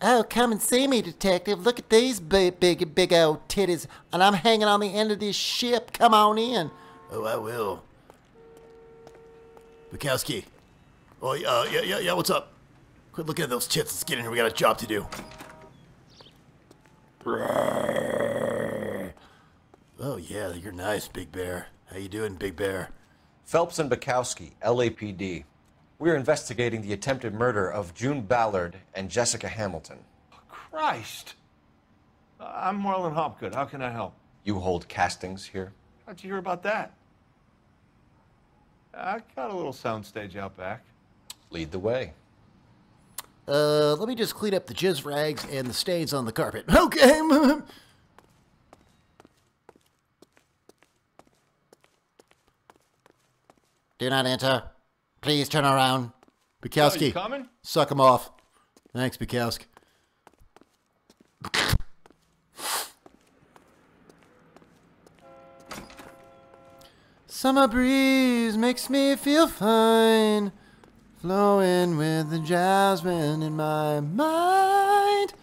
Oh, come and see me, detective. Look at these big, big, big old titties, and I'm hanging on the end of this ship. Come on in. Oh, I will. Bukowski. Oh, uh, yeah, yeah, yeah, what's up? Quit looking at those tits. Let's get in here. We got a job to do. Oh, yeah, you're nice, Big Bear. How you doing, Big Bear? Phelps and Bukowski, LAPD. We're investigating the attempted murder of June Ballard and Jessica Hamilton. Christ. I'm Marlon Hopgood. How can I help? You hold castings here? How'd you hear about that? I got a little soundstage out back. Lead the way. Uh, let me just clean up the jizz rags and the stains on the carpet. Okay. Do not enter. Please turn around. Oh, Bukowski. coming? Suck him off. Thanks, Bukowski. Summer breeze makes me feel fine, flowing with the jasmine in my mind.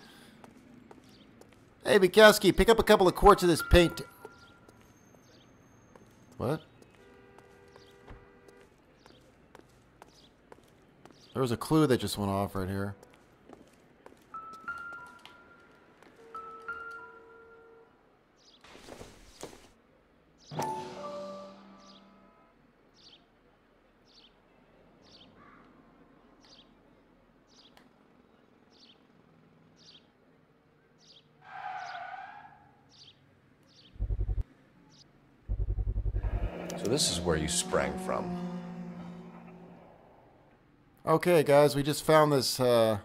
Hey, Bukowski, pick up a couple of quarts of this paint. What? There was a clue that just went off right here. So this is where you sprang from. Okay, guys, we just found this, uh...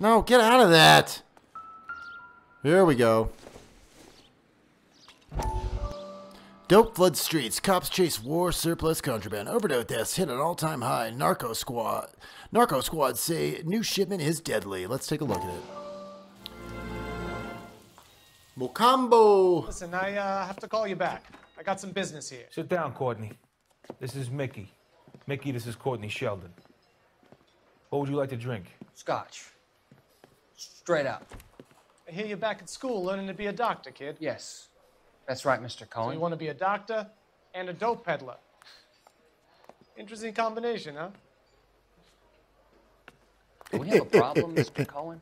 No, get out of that! Here we go. Dope flood streets. Cops chase war surplus contraband. Overdose deaths hit an all-time high. Narco squad. Narco squad say new shipment is deadly. Let's take a look at it. Mocambo! Listen, I uh, have to call you back. I got some business here. Sit down, Courtney. This is Mickey. Mickey, this is Courtney Sheldon. What would you like to drink? Scotch. Straight up. I hear you're back at school learning to be a doctor, kid. Yes. That's right, Mr. So Cohen. you want to be a doctor and a dope peddler. Interesting combination, huh? Do we have a problem, Mr. Cohen?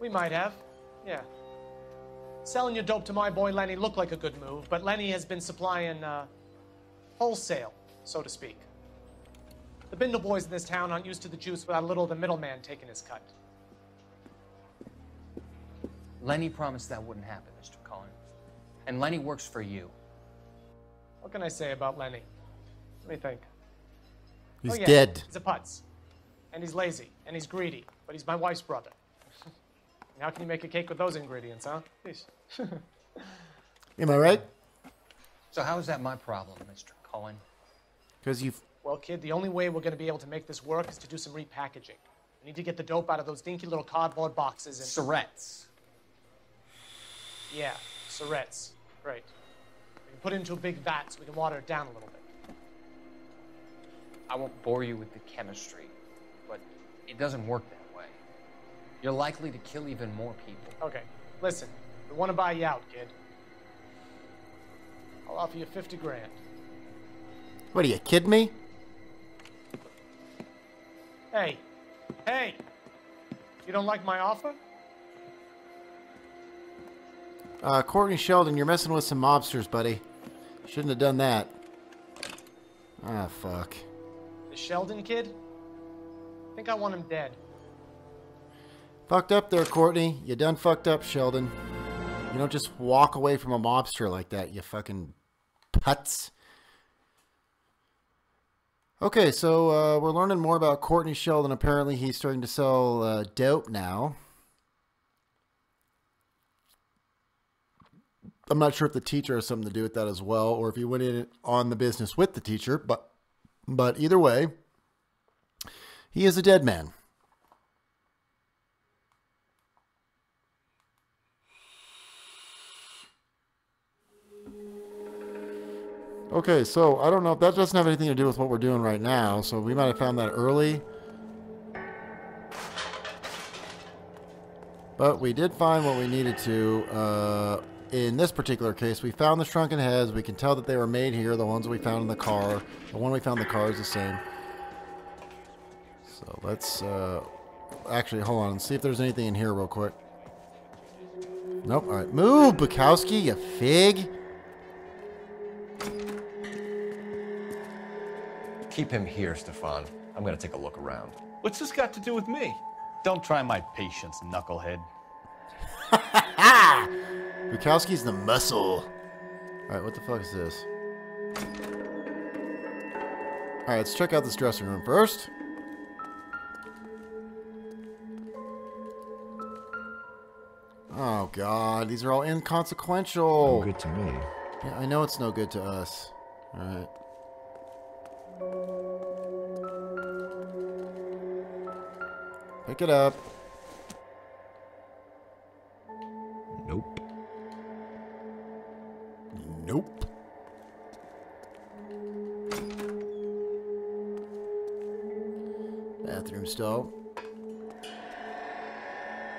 We might have. Yeah. Selling your dope to my boy Lenny looked like a good move, but Lenny has been supplying uh, wholesale, so to speak. The Bindle boys in this town aren't used to the juice without a little of the middleman taking his cut. Lenny promised that wouldn't happen, Mr. Cohen. And Lenny works for you. What can I say about Lenny? Let me think. He's oh, yeah, dead. He's a putz. And he's lazy. And he's greedy. But he's my wife's brother. How can you make a cake with those ingredients, huh? Jeez. Am I right? So how is that my problem, Mr. Cohen? Because you've. Well, kid, the only way we're going to be able to make this work is to do some repackaging. We need to get the dope out of those dinky little cardboard boxes and. Syrettes. Yeah, Syrettes. Right. We can put it into a big vat so we can water it down a little bit. I won't bore you with the chemistry, but it doesn't work that way. You're likely to kill even more people. Okay, listen. We want to buy you out, kid. I'll offer you 50 grand. What are you kidding me? Hey, hey! You don't like my offer? Uh, Courtney Sheldon, you're messing with some mobsters, buddy. Shouldn't have done that. Ah, fuck. The Sheldon kid? I think I want him dead. Fucked up there, Courtney. You done fucked up, Sheldon. You don't just walk away from a mobster like that, you fucking putz. Okay, so uh, we're learning more about Courtney Sheldon. Apparently, he's starting to sell uh, dope now. I'm not sure if the teacher has something to do with that as well, or if he went in on the business with the teacher. But, but either way, he is a dead man. Okay, so I don't know if that doesn't have anything to do with what we're doing right now, so we might have found that early. But we did find what we needed to. Uh, in this particular case, we found the shrunken heads. We can tell that they were made here, the ones we found in the car. The one we found in the car is the same. So let's, uh, actually, hold on and see if there's anything in here real quick. Nope, alright. Move, Bukowski, you fig! Keep him here, Stefan. I'm gonna take a look around. What's this got to do with me? Don't try my patience, knucklehead. Bukowski's the muscle. Alright, what the fuck is this? Alright, let's check out this dressing room first. Oh god, these are all inconsequential. No good to me. Yeah, I know it's no good to us. Alright. Pick it up. Nope. Nope. Bathroom stall.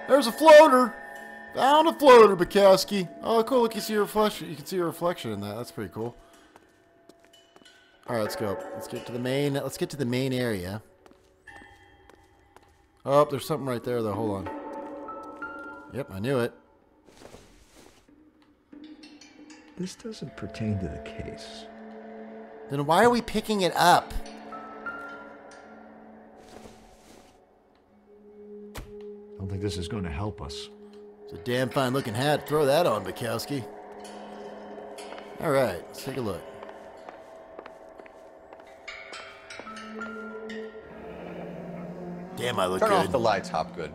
There's a floater. Found a floater, Bukowski. Oh, cool. Look, you see your reflection. You can see your reflection in that. That's pretty cool. All right, let's go. Let's get to the main. Let's get to the main area. Oh, there's something right there, though. Hold on. Yep, I knew it. This doesn't pertain to the case. Then why are we picking it up? I don't think this is going to help us. It's a damn fine looking hat. Throw that on, Bukowski. All right, let's take a look. Damn, I look Turn good. off the lights, Hopgood.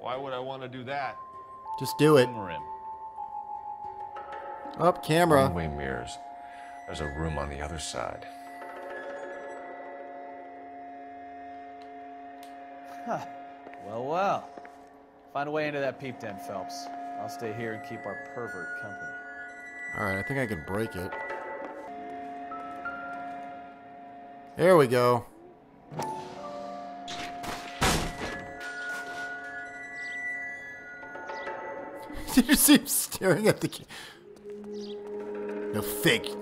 Why would I want to do that? Just do it. Rim. Up, camera. One-way mirrors. There's a room on the other side. Huh. Well, well. Find a way into that peep den, Phelps. I'll stay here and keep our pervert company. All right, I think I can break it. There we go. Did you see him staring at the key? No fake.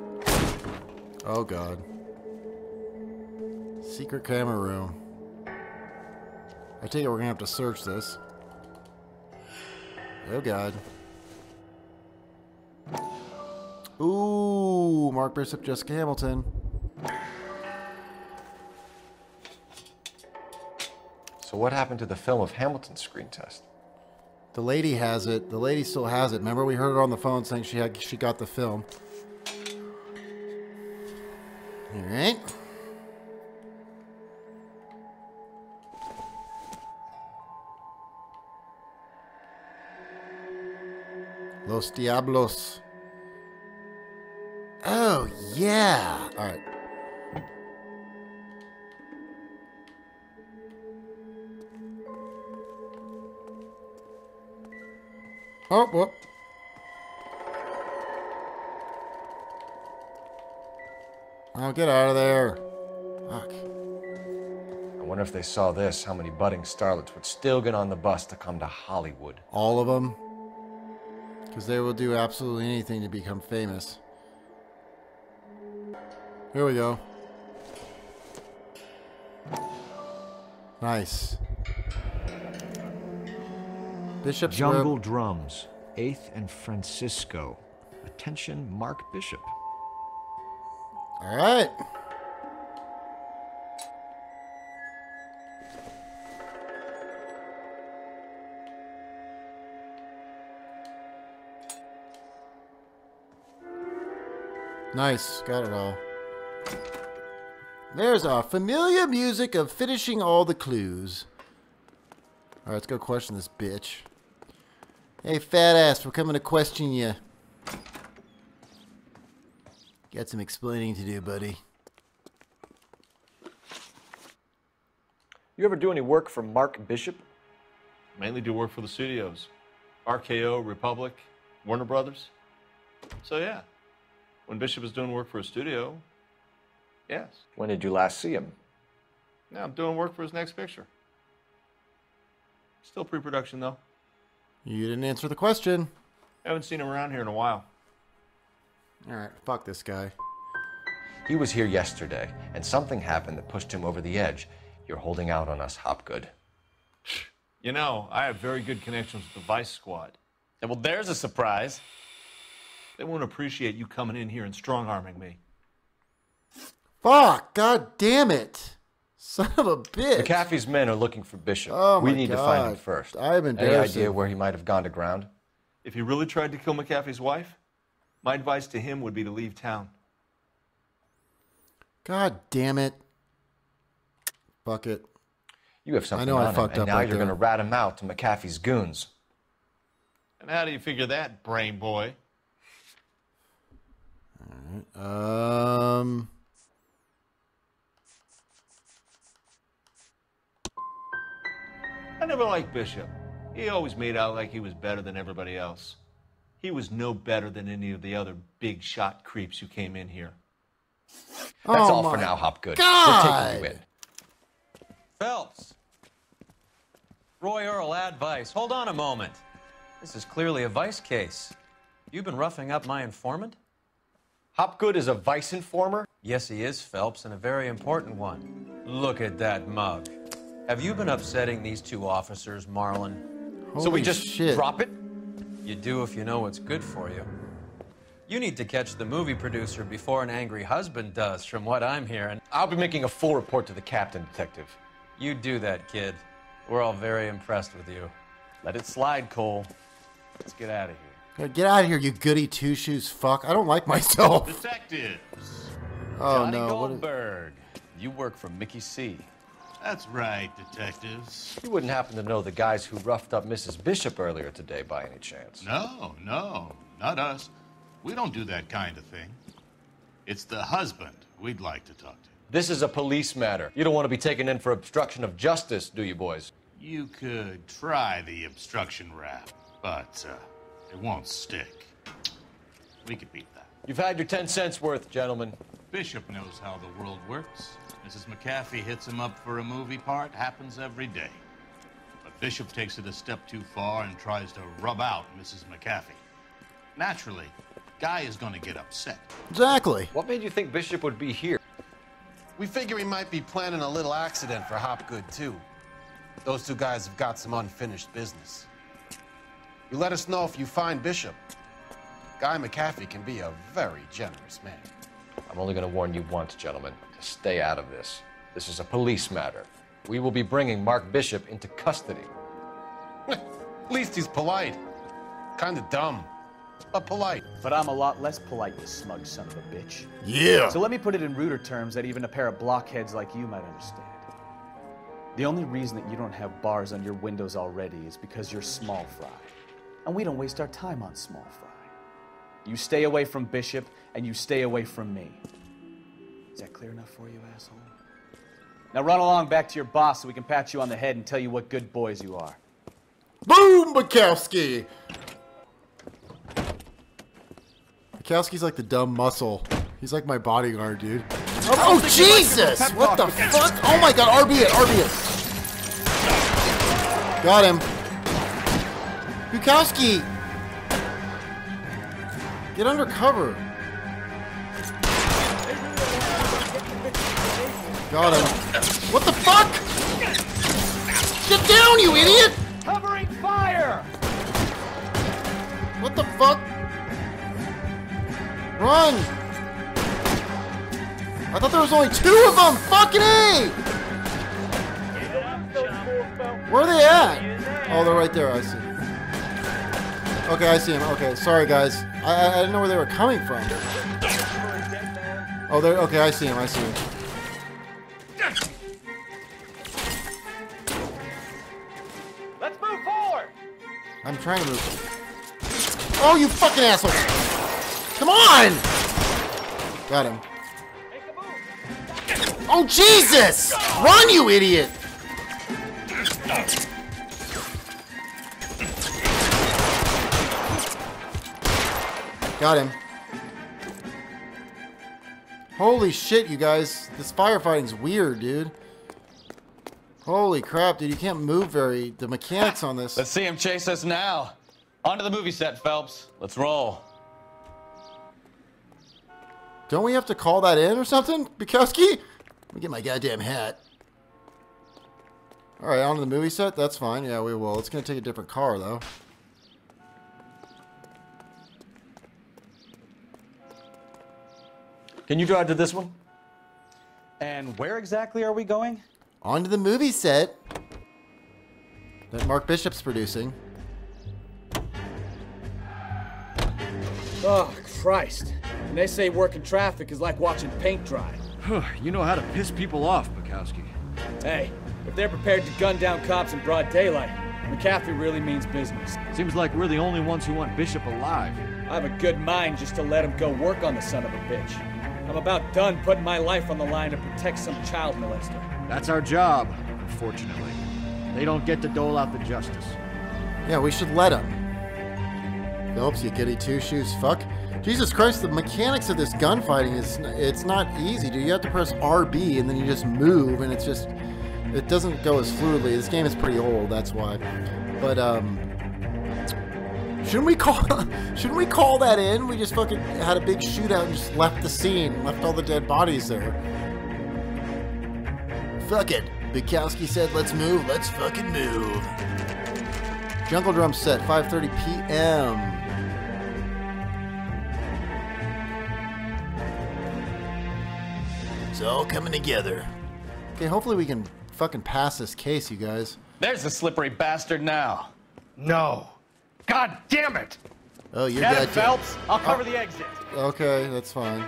Oh god. Secret camera room. I take it we're gonna have to search this. Oh god. Ooh, Mark Bishop, Jessica Hamilton. So what happened to the film of Hamilton's screen test? The lady has it. The lady still has it. Remember, we heard her on the phone saying she had she got the film. All right. Los Diablos. Oh yeah. All right. Oh, whoop. Oh, get out of there. Fuck. I wonder if they saw this, how many budding starlets would still get on the bus to come to Hollywood. All of them. Because they will do absolutely anything to become famous. Here we go. Nice. Bishop's Jungle Web- Drums, 8th and Francisco. Attention, Mark Bishop. All right. Nice, got it all. There's our familiar music of finishing all the clues. Alright, let's go question this bitch. Hey, fat ass, we're coming to question you. Got some explaining to do, buddy. You ever do any work for Mark Bishop? Mainly do work for the studios. RKO, Republic, Warner Brothers. So yeah, when Bishop is doing work for a studio, yes. When did you last see him? Now I'm doing work for his next picture. Still pre-production though. You didn't answer the question. I haven't seen him around here in a while. Alright, fuck this guy. He was here yesterday, and something happened that pushed him over the edge. You're holding out on us, Hopgood. You know, I have very good connections with the Vice Squad. Yeah, well, there's a surprise. They won't appreciate you coming in here and strong arming me. Fuck! God damn it! Son of a bitch! McAfee's men are looking for Bishop. Oh we my need to find him first. I'm Any idea where he might have gone to ground? If he really tried to kill McAfee's wife, my advice to him would be to leave town. God damn it. Bucket. You have something I know on I him, fucked and up now right you're there. going to rat him out to McAfee's goons. And how do you figure that, brain boy? Never liked Bishop. He always made out like he was better than everybody else. He was no better than any of the other big shot creeps who came in here. That's Oh all for now, Hopgood. God. We're taking you in. Phelps. Roy Earle, ad vice. Hold on a moment. This is clearly a vice case. You've been roughing up my informant? Hopgood is a vice informer? Yes, he is, Phelps, and a very important one. Look at that mug. Have you been upsetting these two officers, Marlon? so we just drop it? You do if you know what's good for you. You need to catch the movie producer before an angry husband does, from what I'm hearing. I'll be making a full report to the captain, detective. You do that, kid. We're all very impressed with you. Let it slide, Cole. Let's get out of here. Get out of here, you goody two shoes fuck. I don't like myself. Detectives. Oh Johnny no. What is- Goldberg. You work for Mickey C. That's right, detectives. You wouldn't happen to know the guys who roughed up Mrs. Bishop earlier today by any chance? No, no, not us. We don't do that kind of thing. It's the husband we'd like to talk to. This is a police matter. You don't want to be taken in for obstruction of justice, do you, boys? You could try the obstruction rap, but uh, it won't stick. We could beat that. You've had your 10 cents worth, gentlemen. Bishop knows how the world works. Mrs. McAfee hits him up for a movie part, happens every day. But Bishop takes it a step too far and tries to rub out Mrs. McAfee. Naturally, Guy is going to get upset. Exactly. What made you think Bishop would be here? We figure he might be planning a little accident for Hopgood, too. Those two guys have got some unfinished business. You let us know if you find Bishop. Guy McAfee can be a very generous man. I'm only going to warn you once, gentlemen, to stay out of this. This is a police matter. We will be bringing Mark Bishop into custody. At least he's polite. Kind of dumb, but polite. But I'm a lot less polite, you smug son of a bitch. Yeah. So let me put it in ruder terms that even a pair of blockheads like you might understand. The only reason that you don't have bars on your windows already is because you're small fry. And we don't waste our time on small fry. You stay away from Bishop, and you stay away from me. Is that clear enough for you, asshole? Now run along back to your boss so we can pat you on the head and tell you what good boys you are. Boom, Bukowski. Bukowski's like the dumb muscle. He's like my bodyguard, dude. Oh, like Jesus! What the fuck? Oh my god, RB it, RB it. Got him. Bukowski! Get under cover. Got him. What the fuck? Get down, you idiot! Covering fire! What the fuck? Run! I thought there was only two of them! Fucking A! Where are they at? Oh, they're right there. I see. Okay, I see them. Okay, sorry guys. I, I, I didn't know where they were coming from. Oh, they're okay. I see him. I see him. I'm trying to move. Oh, you fucking asshole! Come on! Got him. Oh, Jesus! Run, you idiot! Got him. Holy shit, you guys. This firefighting's weird, dude. Holy crap, dude. You can't move very... The mechanics on this... Let's see him chase us now. Onto the movie set, Phelps. Let's roll. Don't we have to call that in or something, Bukowski? Let me get my goddamn hat. All right, onto the movie set. That's fine. Yeah, we will. It's gonna take a different car though. Can you drive to this one? And where exactly are we going? On to the movie set that Mark Bishop's producing. Oh, Christ. And they say working traffic is like watching paint dry. you know how to piss people off, Bukowski. Hey, if they're prepared to gun down cops in broad daylight, McAfee really means business. Seems like we're the only ones who want Bishop alive. I have a good mind just to let him go work on the son of a bitch. I'm about done putting my life on the line to protect some child molester. That's our job, unfortunately. They don't get to dole out the justice. Yeah, we should let them. Phillips, you goody two shoes. Fuck. Jesus Christ, the mechanics of this gunfighting is it's not easy, dude. You have to press RB and then you just move and it's just it doesn't go as fluidly. This game is pretty old, that's why. But um shouldn't we call shouldn't we call that in? We just fucking had a big shootout and just left the scene, left all the dead bodies there. Fuck it. Bukowski said, let's move. Let's fucking move. Jungle Drum set, 5:30 p.m. It's all coming together. Okay, hopefully we can fucking pass this case, you guys. There's the slippery bastard now. No. God damn it! Oh, you're Get dead. Phelps. I'll cover oh. the exit. Okay, that's fine.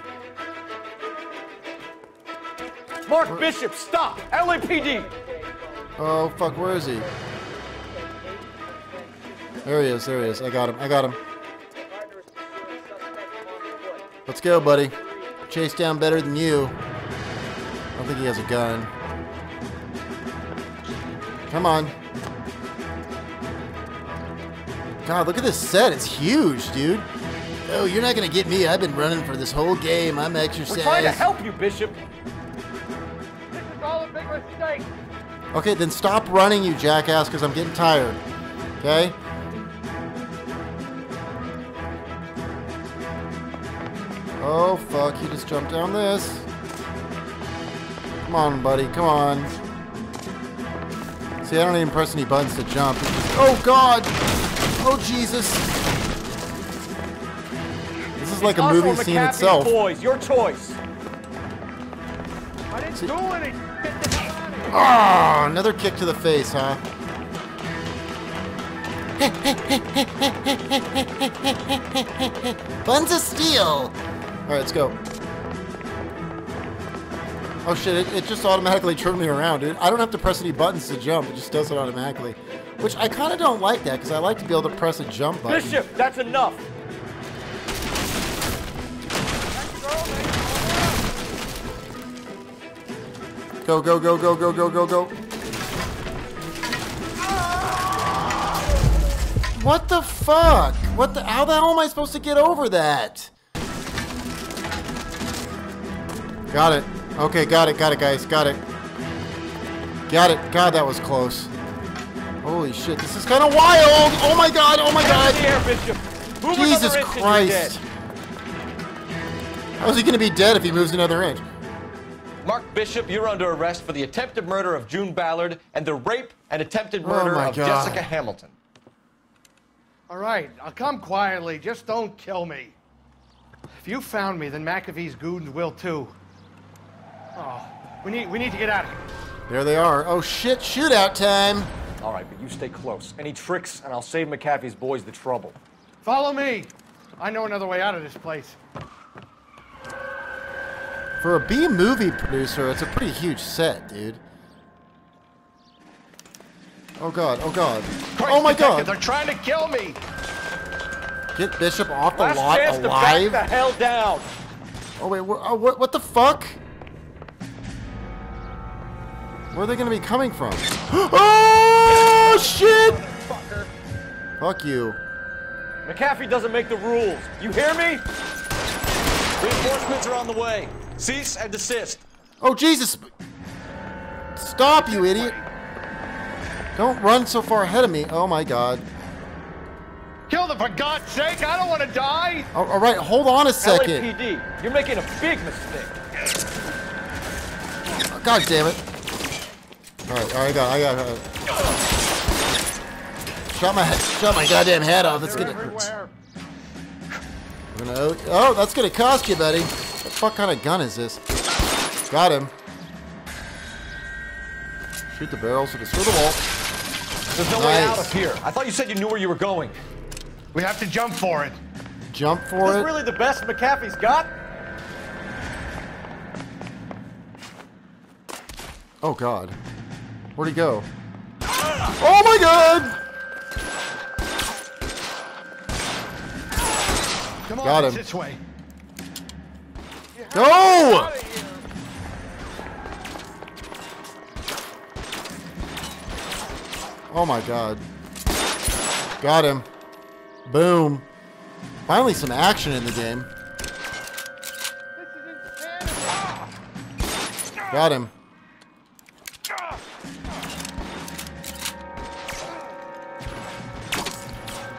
Mark Bishop, stop! LAPD! Oh fuck, where is he? There he is, there he is. I got him, I got him. Let's go, buddy. Chase down better than you. I don't think he has a gun. Come on. God, look at this set. It's huge, dude. Oh, you're not gonna get me. I've been running for this whole game. I'm exercising. We're trying to help you, Bishop. Big mistake. Okay, then stop running, you jackass, because I'm getting tired. Okay? Oh, fuck. He just jumped down this. Come on, buddy. Come on. See, I don't even press any buttons to jump. Just- oh, God! Oh, Jesus! This is like a movie scene itself. Boys, your choice. I didn't do anything. Ah, another kick to the face, huh? Buns of steel. All right, let's go. Oh shit, it, it just automatically turned me around, dude. I don't have to press any buttons to jump, it just does it automatically. Which I kind of don't like that, because I like to be able to press a jump button. Bishop, that's enough. Go, go, go, go, go, go, go, go. What the fuck? What the, how the hell am I supposed to get over that? Got it. Okay, got it, got it, guys. Got it. Got it. God, that was close. Holy shit, this is kind of wild! Oh my god, oh my god! Here, Bishop. Jesus another inch and you're Christ! How's he gonna be dead if he moves another inch? Mark Bishop, you're under arrest for the attempted murder of June Ballard and the rape and attempted oh murder Oh of God. Jessica Hamilton. All right, I'll come quietly. Just don't kill me. If you found me, then McAfee's goons will too. Oh, we need we need to get out of here. There they are. Oh shit, shootout time! All right, but you stay close. Any tricks, and I'll save McAfee's boys the trouble. Follow me. I know another way out of this place. For a B movie producer, it's a pretty huge set, dude. Oh god, oh god. oh my god! They're trying to kill me. Get Bishop off the Last lot chance to alive? back the hell down. Oh wait, wh- oh, what, what the fuck? Where are they gonna be coming from? oh shit! Fuck you. McAfee doesn't make the rules. You hear me? Reinforcements are on the way. Cease and desist. Oh Jesus! Stop, you idiot! Don't run so far ahead of me. Oh my god. Kill them for God's sake! I don't want to die. All- all right, hold on a second. LAPD, you're making a big mistake. God damn it. Alright, alright, I got, I got, uh, shot my, shot my goddamn head off. That's gonna, Everywhere. gonna, oh, oh, that's gonna cost you, buddy. What the fuck kind of gun is this? Got him. Shoot the barrels with the through the wall. There's no way out Nice. of here. I thought you said you knew where you were going. We have to jump for it. Jump for this it. really the best McAfee's got? Oh god. Where'd he go? Oh my god! Come on, Got him. this way. Go! Oh my god. Got him. Boom. Finally some action in the game. Got him.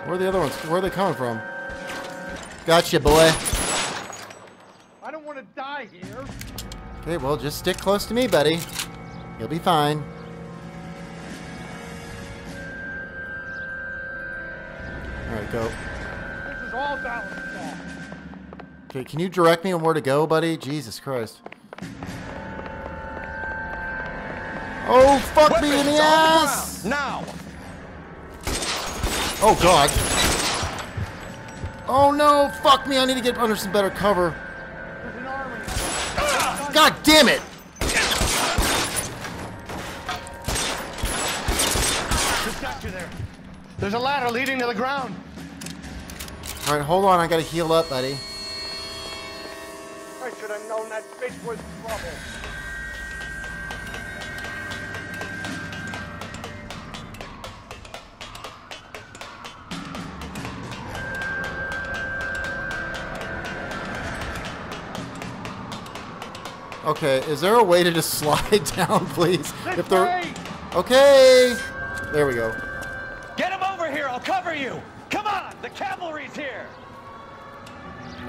Where are the other ones? Where are they coming from? Gotcha, boy. Want to die here. Okay, well, just stick close to me, buddy. You'll be fine. Alright, go. This is all Dallas' fault. Okay, can you direct me on where to go, buddy? Jesus Christ. Oh, fuck me in the ass! Now! Oh, God. Oh, no, fuck me. I need to get under some better cover. God damn it! Who's got you there? There's a ladder leading to the ground. Alright, hold on. I gotta heal up, buddy. I should have known that bitch was trouble. Okay, is there a way to just slide down, please? This If there. Okay! There we go. Get him over here. I'll cover you. Come on. The cavalry's here.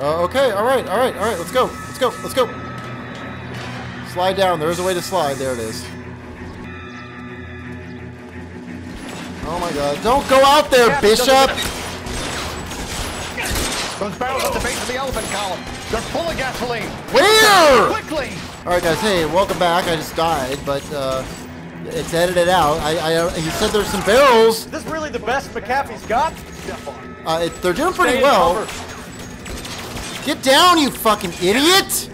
Uh, okay, alright, alright, alright, let's go. Let's go, let's go. Slide down. There is a way to slide. There it is. Oh my god. Don't go out there, Bishop! Those barrels at the base of the elephant column. They're full of gasoline. Where? Quickly! Alright, guys, hey, welcome back. I just died, but uh, it's edited out. I, I, uh, you said there's some barrels. Is this really the best McAfee's got? Uh, it, they're doing pretty well. Get down, you fucking idiot!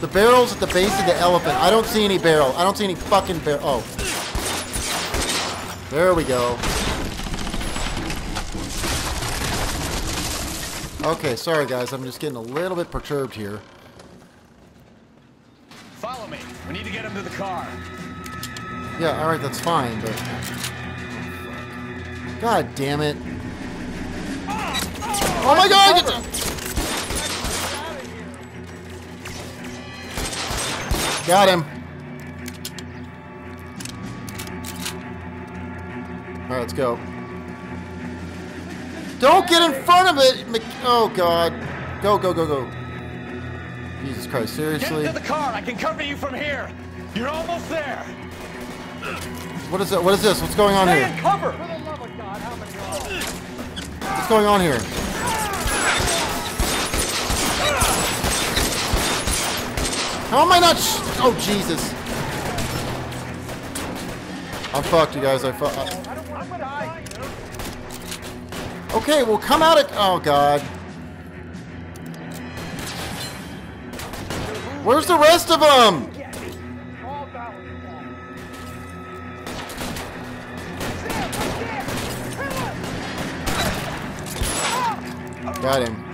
The barrel's at the base of the elephant. I don't see any barrel. I don't see any fucking barrel. Oh. There we go. Okay, sorry guys. I'm just getting a little bit perturbed here. Follow me. We need to get him to the car. Yeah, alright, that's fine, but... God damn it. Oh my god! get. Got him. All right, let's go. Don't get in front of it. Oh God. Go go go go. Jesus Christ! seriously? Get into the car. I can cover you from here. You're almost there. What is it? What is this? What's going on Stay here? cover. What's going on here? How am I not? Sh- oh Jesus! I'm fucked, you guys. I fucked. Okay, well, come out of. Oh God. Where's the rest of them? Got him.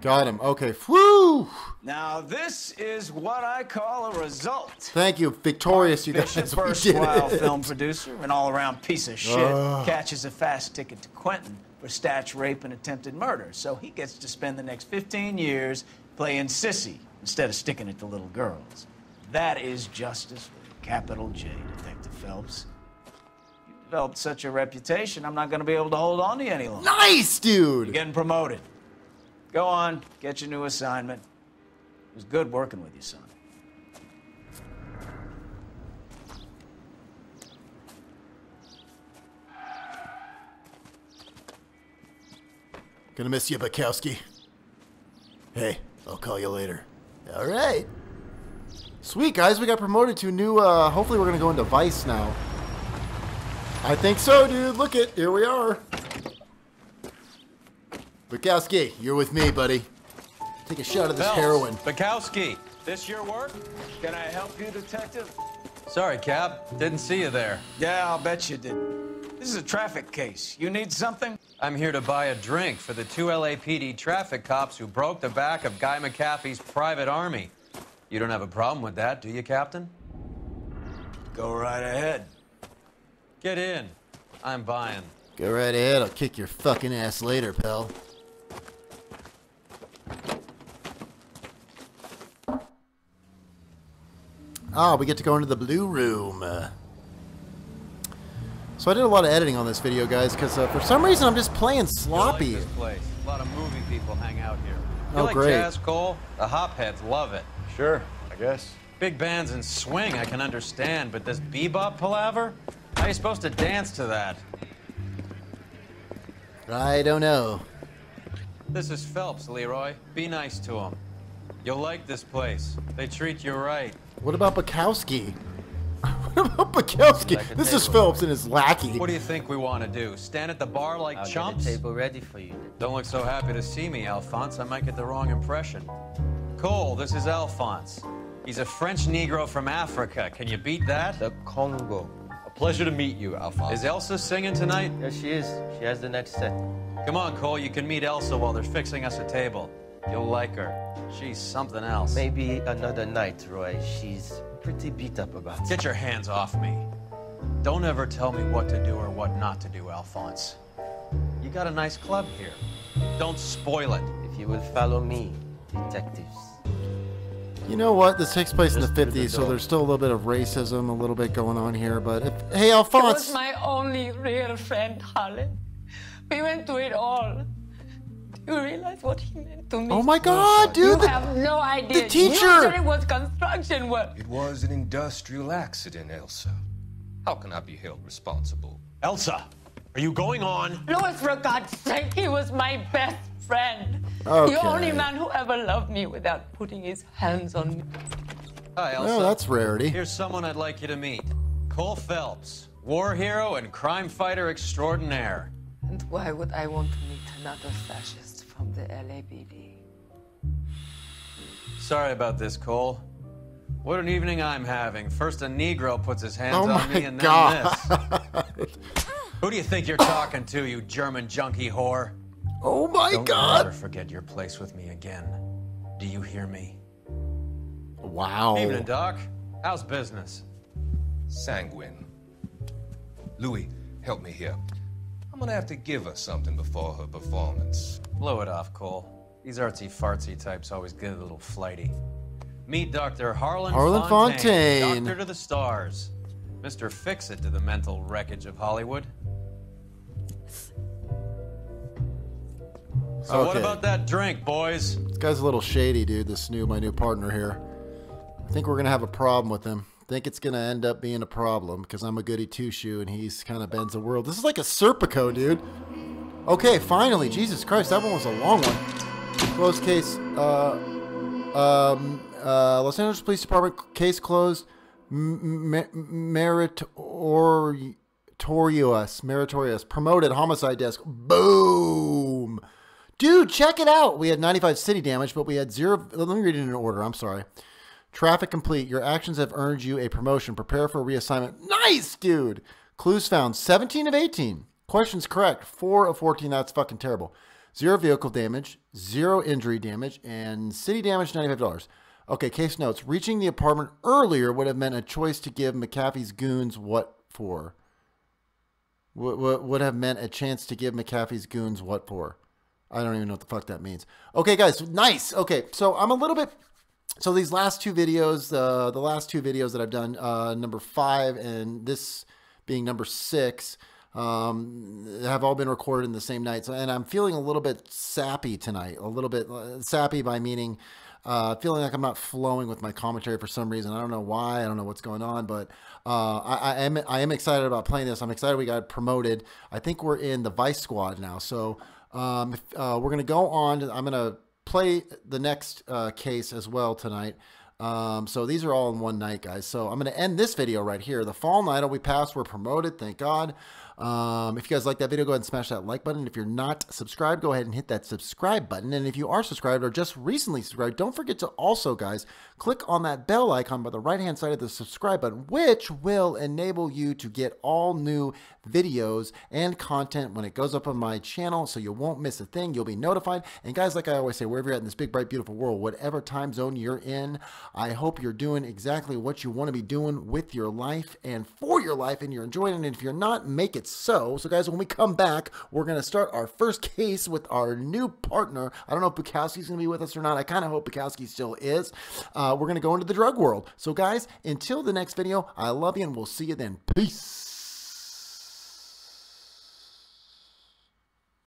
Got him. Okay. Whew. Now, this is what I call a result. Thank you. Victorious, you guys. Bishop, We first wild film producer an all-around piece of shit, Ugh. catches a fast ticket to Quentin for statch rape and attempted murder. So he gets to spend the next 15 years playing sissy instead of sticking it to little girls. That is justice with a capital J, Detective Phelps. You developed such a reputation, I'm not going to be able to hold on to you any longer. Nice, dude. You're getting promoted. Go on, get your new assignment. It was good working with you, son. Gonna miss you, Bukowski. Hey, I'll call you later. All right. Sweet, guys. We got promoted to a new. Uh, hopefully, we're gonna go into Vice now. I think so, dude. Look it. Here we are. Bukowski, you're with me, buddy. Take a shot of this Phelps, heroin. Bukowski. This your work? Can I help you, Detective? Sorry, Cap. Didn't see you there. Yeah, I'll bet you didn't. This is a traffic case. You need something? I'm here to buy a drink for the two LAPD traffic cops who broke the back of Guy McAfee's private army. You don't have a problem with that, do you, Captain? Go right ahead. Get in. I'm buying. Go right ahead. I'll kick your fucking ass later, pal. Ah, we get to go into the blue room. Uh, so I did a lot of editing on this video, guys, because uh, for some reason I'm just playing sloppy. You'll like this place. A lot of movie people hang out here. You Oh, like great. jazz, Cole? The hopheads love it. Sure, I guess. Big bands and swing I can understand, but this bebop palaver? How are you supposed to dance to that? I don't know. This is Phelps, Leroy. Be nice to him. You'll like this place. They treat you right. What about Bukowski? What about Bukowski? This is Phillips and his lackey. What do you think we want to do? Stand at the bar like I'll get a chumps? table ready for you. Don't look so happy to see me, Alphonse. I might get the wrong impression. Cole, this is Alphonse. He's a French Negro from Africa. Can you beat that? The Congo. A pleasure to meet you, Alphonse. Is Elsa singing tonight? Yes, she is. She has the next set. Come on, Cole. You can meet Elsa while they're fixing us a table. You'll like her. She's something else. Maybe another night, Roy. She's pretty beat up about it. Get your hands off me. Don't ever tell me what to do or what not to do, Alphonse. You got a nice club here. Don't spoil it. If you will follow me, detectives. You know what? This takes place in the Just through the 50s, so there's still a little bit of racism, a little bit going on here. But if, hey, He Alphonse. was my only real friend, Harlan. We went through it all. Do you realize what he meant to me? Oh my God, dude! You the- have no idea. the teacher! You said it was construction work. It was an industrial accident, Elsa. How can I be held responsible? Elsa, are you going on? Louis, for God's sake, he was my best friend. Okay. The only man who ever loved me without putting his hands on me. Hi, Elsa. Oh, that's rarity. Here's someone I'd like you to meet. Cole Phelps, war hero and crime fighter extraordinaire. And why would I want to meet another fascist from the LAPD? Sorry about this, Cole. What an evening I'm having. First a Negro puts his hands Oh on me and then God. this. Who do you think you're talking to, you German junkie whore? Oh my Don't God. ever forget your place with me again. Do you hear me? Wow. Evening, Doc. How's business? Sanguine. Louis, help me here. I'm gonna have to give her something before her performance. Blow it off, Cole. These artsy fartsy types always get a little flighty. Meet Dr. Harlan, Harlan Fontaine. Doctor to the stars. Mr. Fix It to the mental wreckage of Hollywood. So what about that drink, boys? This guy's a little shady, dude. This new, my new partner here. I think we're gonna have a problem with him. I think it's gonna end up being a problem because I'm a goody two shoe and he's kind of bends the world. This is like a Serpico, dude. Okay, finally, Jesus Christ, that one was a long one. Closed case. Uh, um, uh, Los Angeles Police Department case closed. M- mer- meritorious, meritorious, promoted homicide desk. Boom. Dude, check it out. We had 95 city damage, but we had zero. Let me read it in order. I'm sorry. Traffic complete. Your actions have earned you a promotion. Prepare for reassignment. Nice, dude. Clues found 17 of 18. Questions correct. 4 of 14. That's fucking terrible. Zero vehicle damage, zero injury damage, and city damage $95. Okay, case notes. Reaching the apartment earlier would have meant a choice to give McAfee's goons what for? Would, would have meant a chance to give McAfee's goons what for? I don't even know what the fuck that means. Okay, guys, nice. Okay, so I'm a little bit. So these last two videos, uh, the last two videos that I've done, uh, number five and this being number six, um, have all been recorded in the same night. So, and I'm feeling a little bit sappy tonight. A little bit uh, sappy by meaning uh, feeling like I'm not flowing with my commentary for some reason. I don't know why. I don't know what's going on, but uh, I, I am I am excited about playing this. I'm excited we got promoted. I think we're in the Vice Squad now. So um, uh, we're gonna go on. I'm gonna play the next uh, case as well tonight. Um, so these are all in one night, guys. So I'm going to end this video right here. The Fallen Idol we passed. We're promoted. Thank God. Um, if you guys like that video, go ahead and smash that like button. If you're not subscribed, go ahead and hit that subscribe button. And if you are subscribed or just recently subscribed, don't forget to also, guys, click on that bell icon by the right-hand side of the subscribe button, which will enable you to get all new videos and content when it goes up on my channel so you won't miss a thing. You'll be notified. And guys, like I always say, wherever you're at in this big, bright, beautiful world, whatever time zone you're in, I hope you're doing exactly what you want to be doing with your life and for your life and you're enjoying it. And if you're not, make it so. So guys, when we come back, we're going to start our first case with our new partner. I don't know if Bukowski's going to be with us or not. I kind of hope Bukowski still is. Uh, we're going to go into the drug world. So guys, until the next video, I love you and we'll see you then. Peace.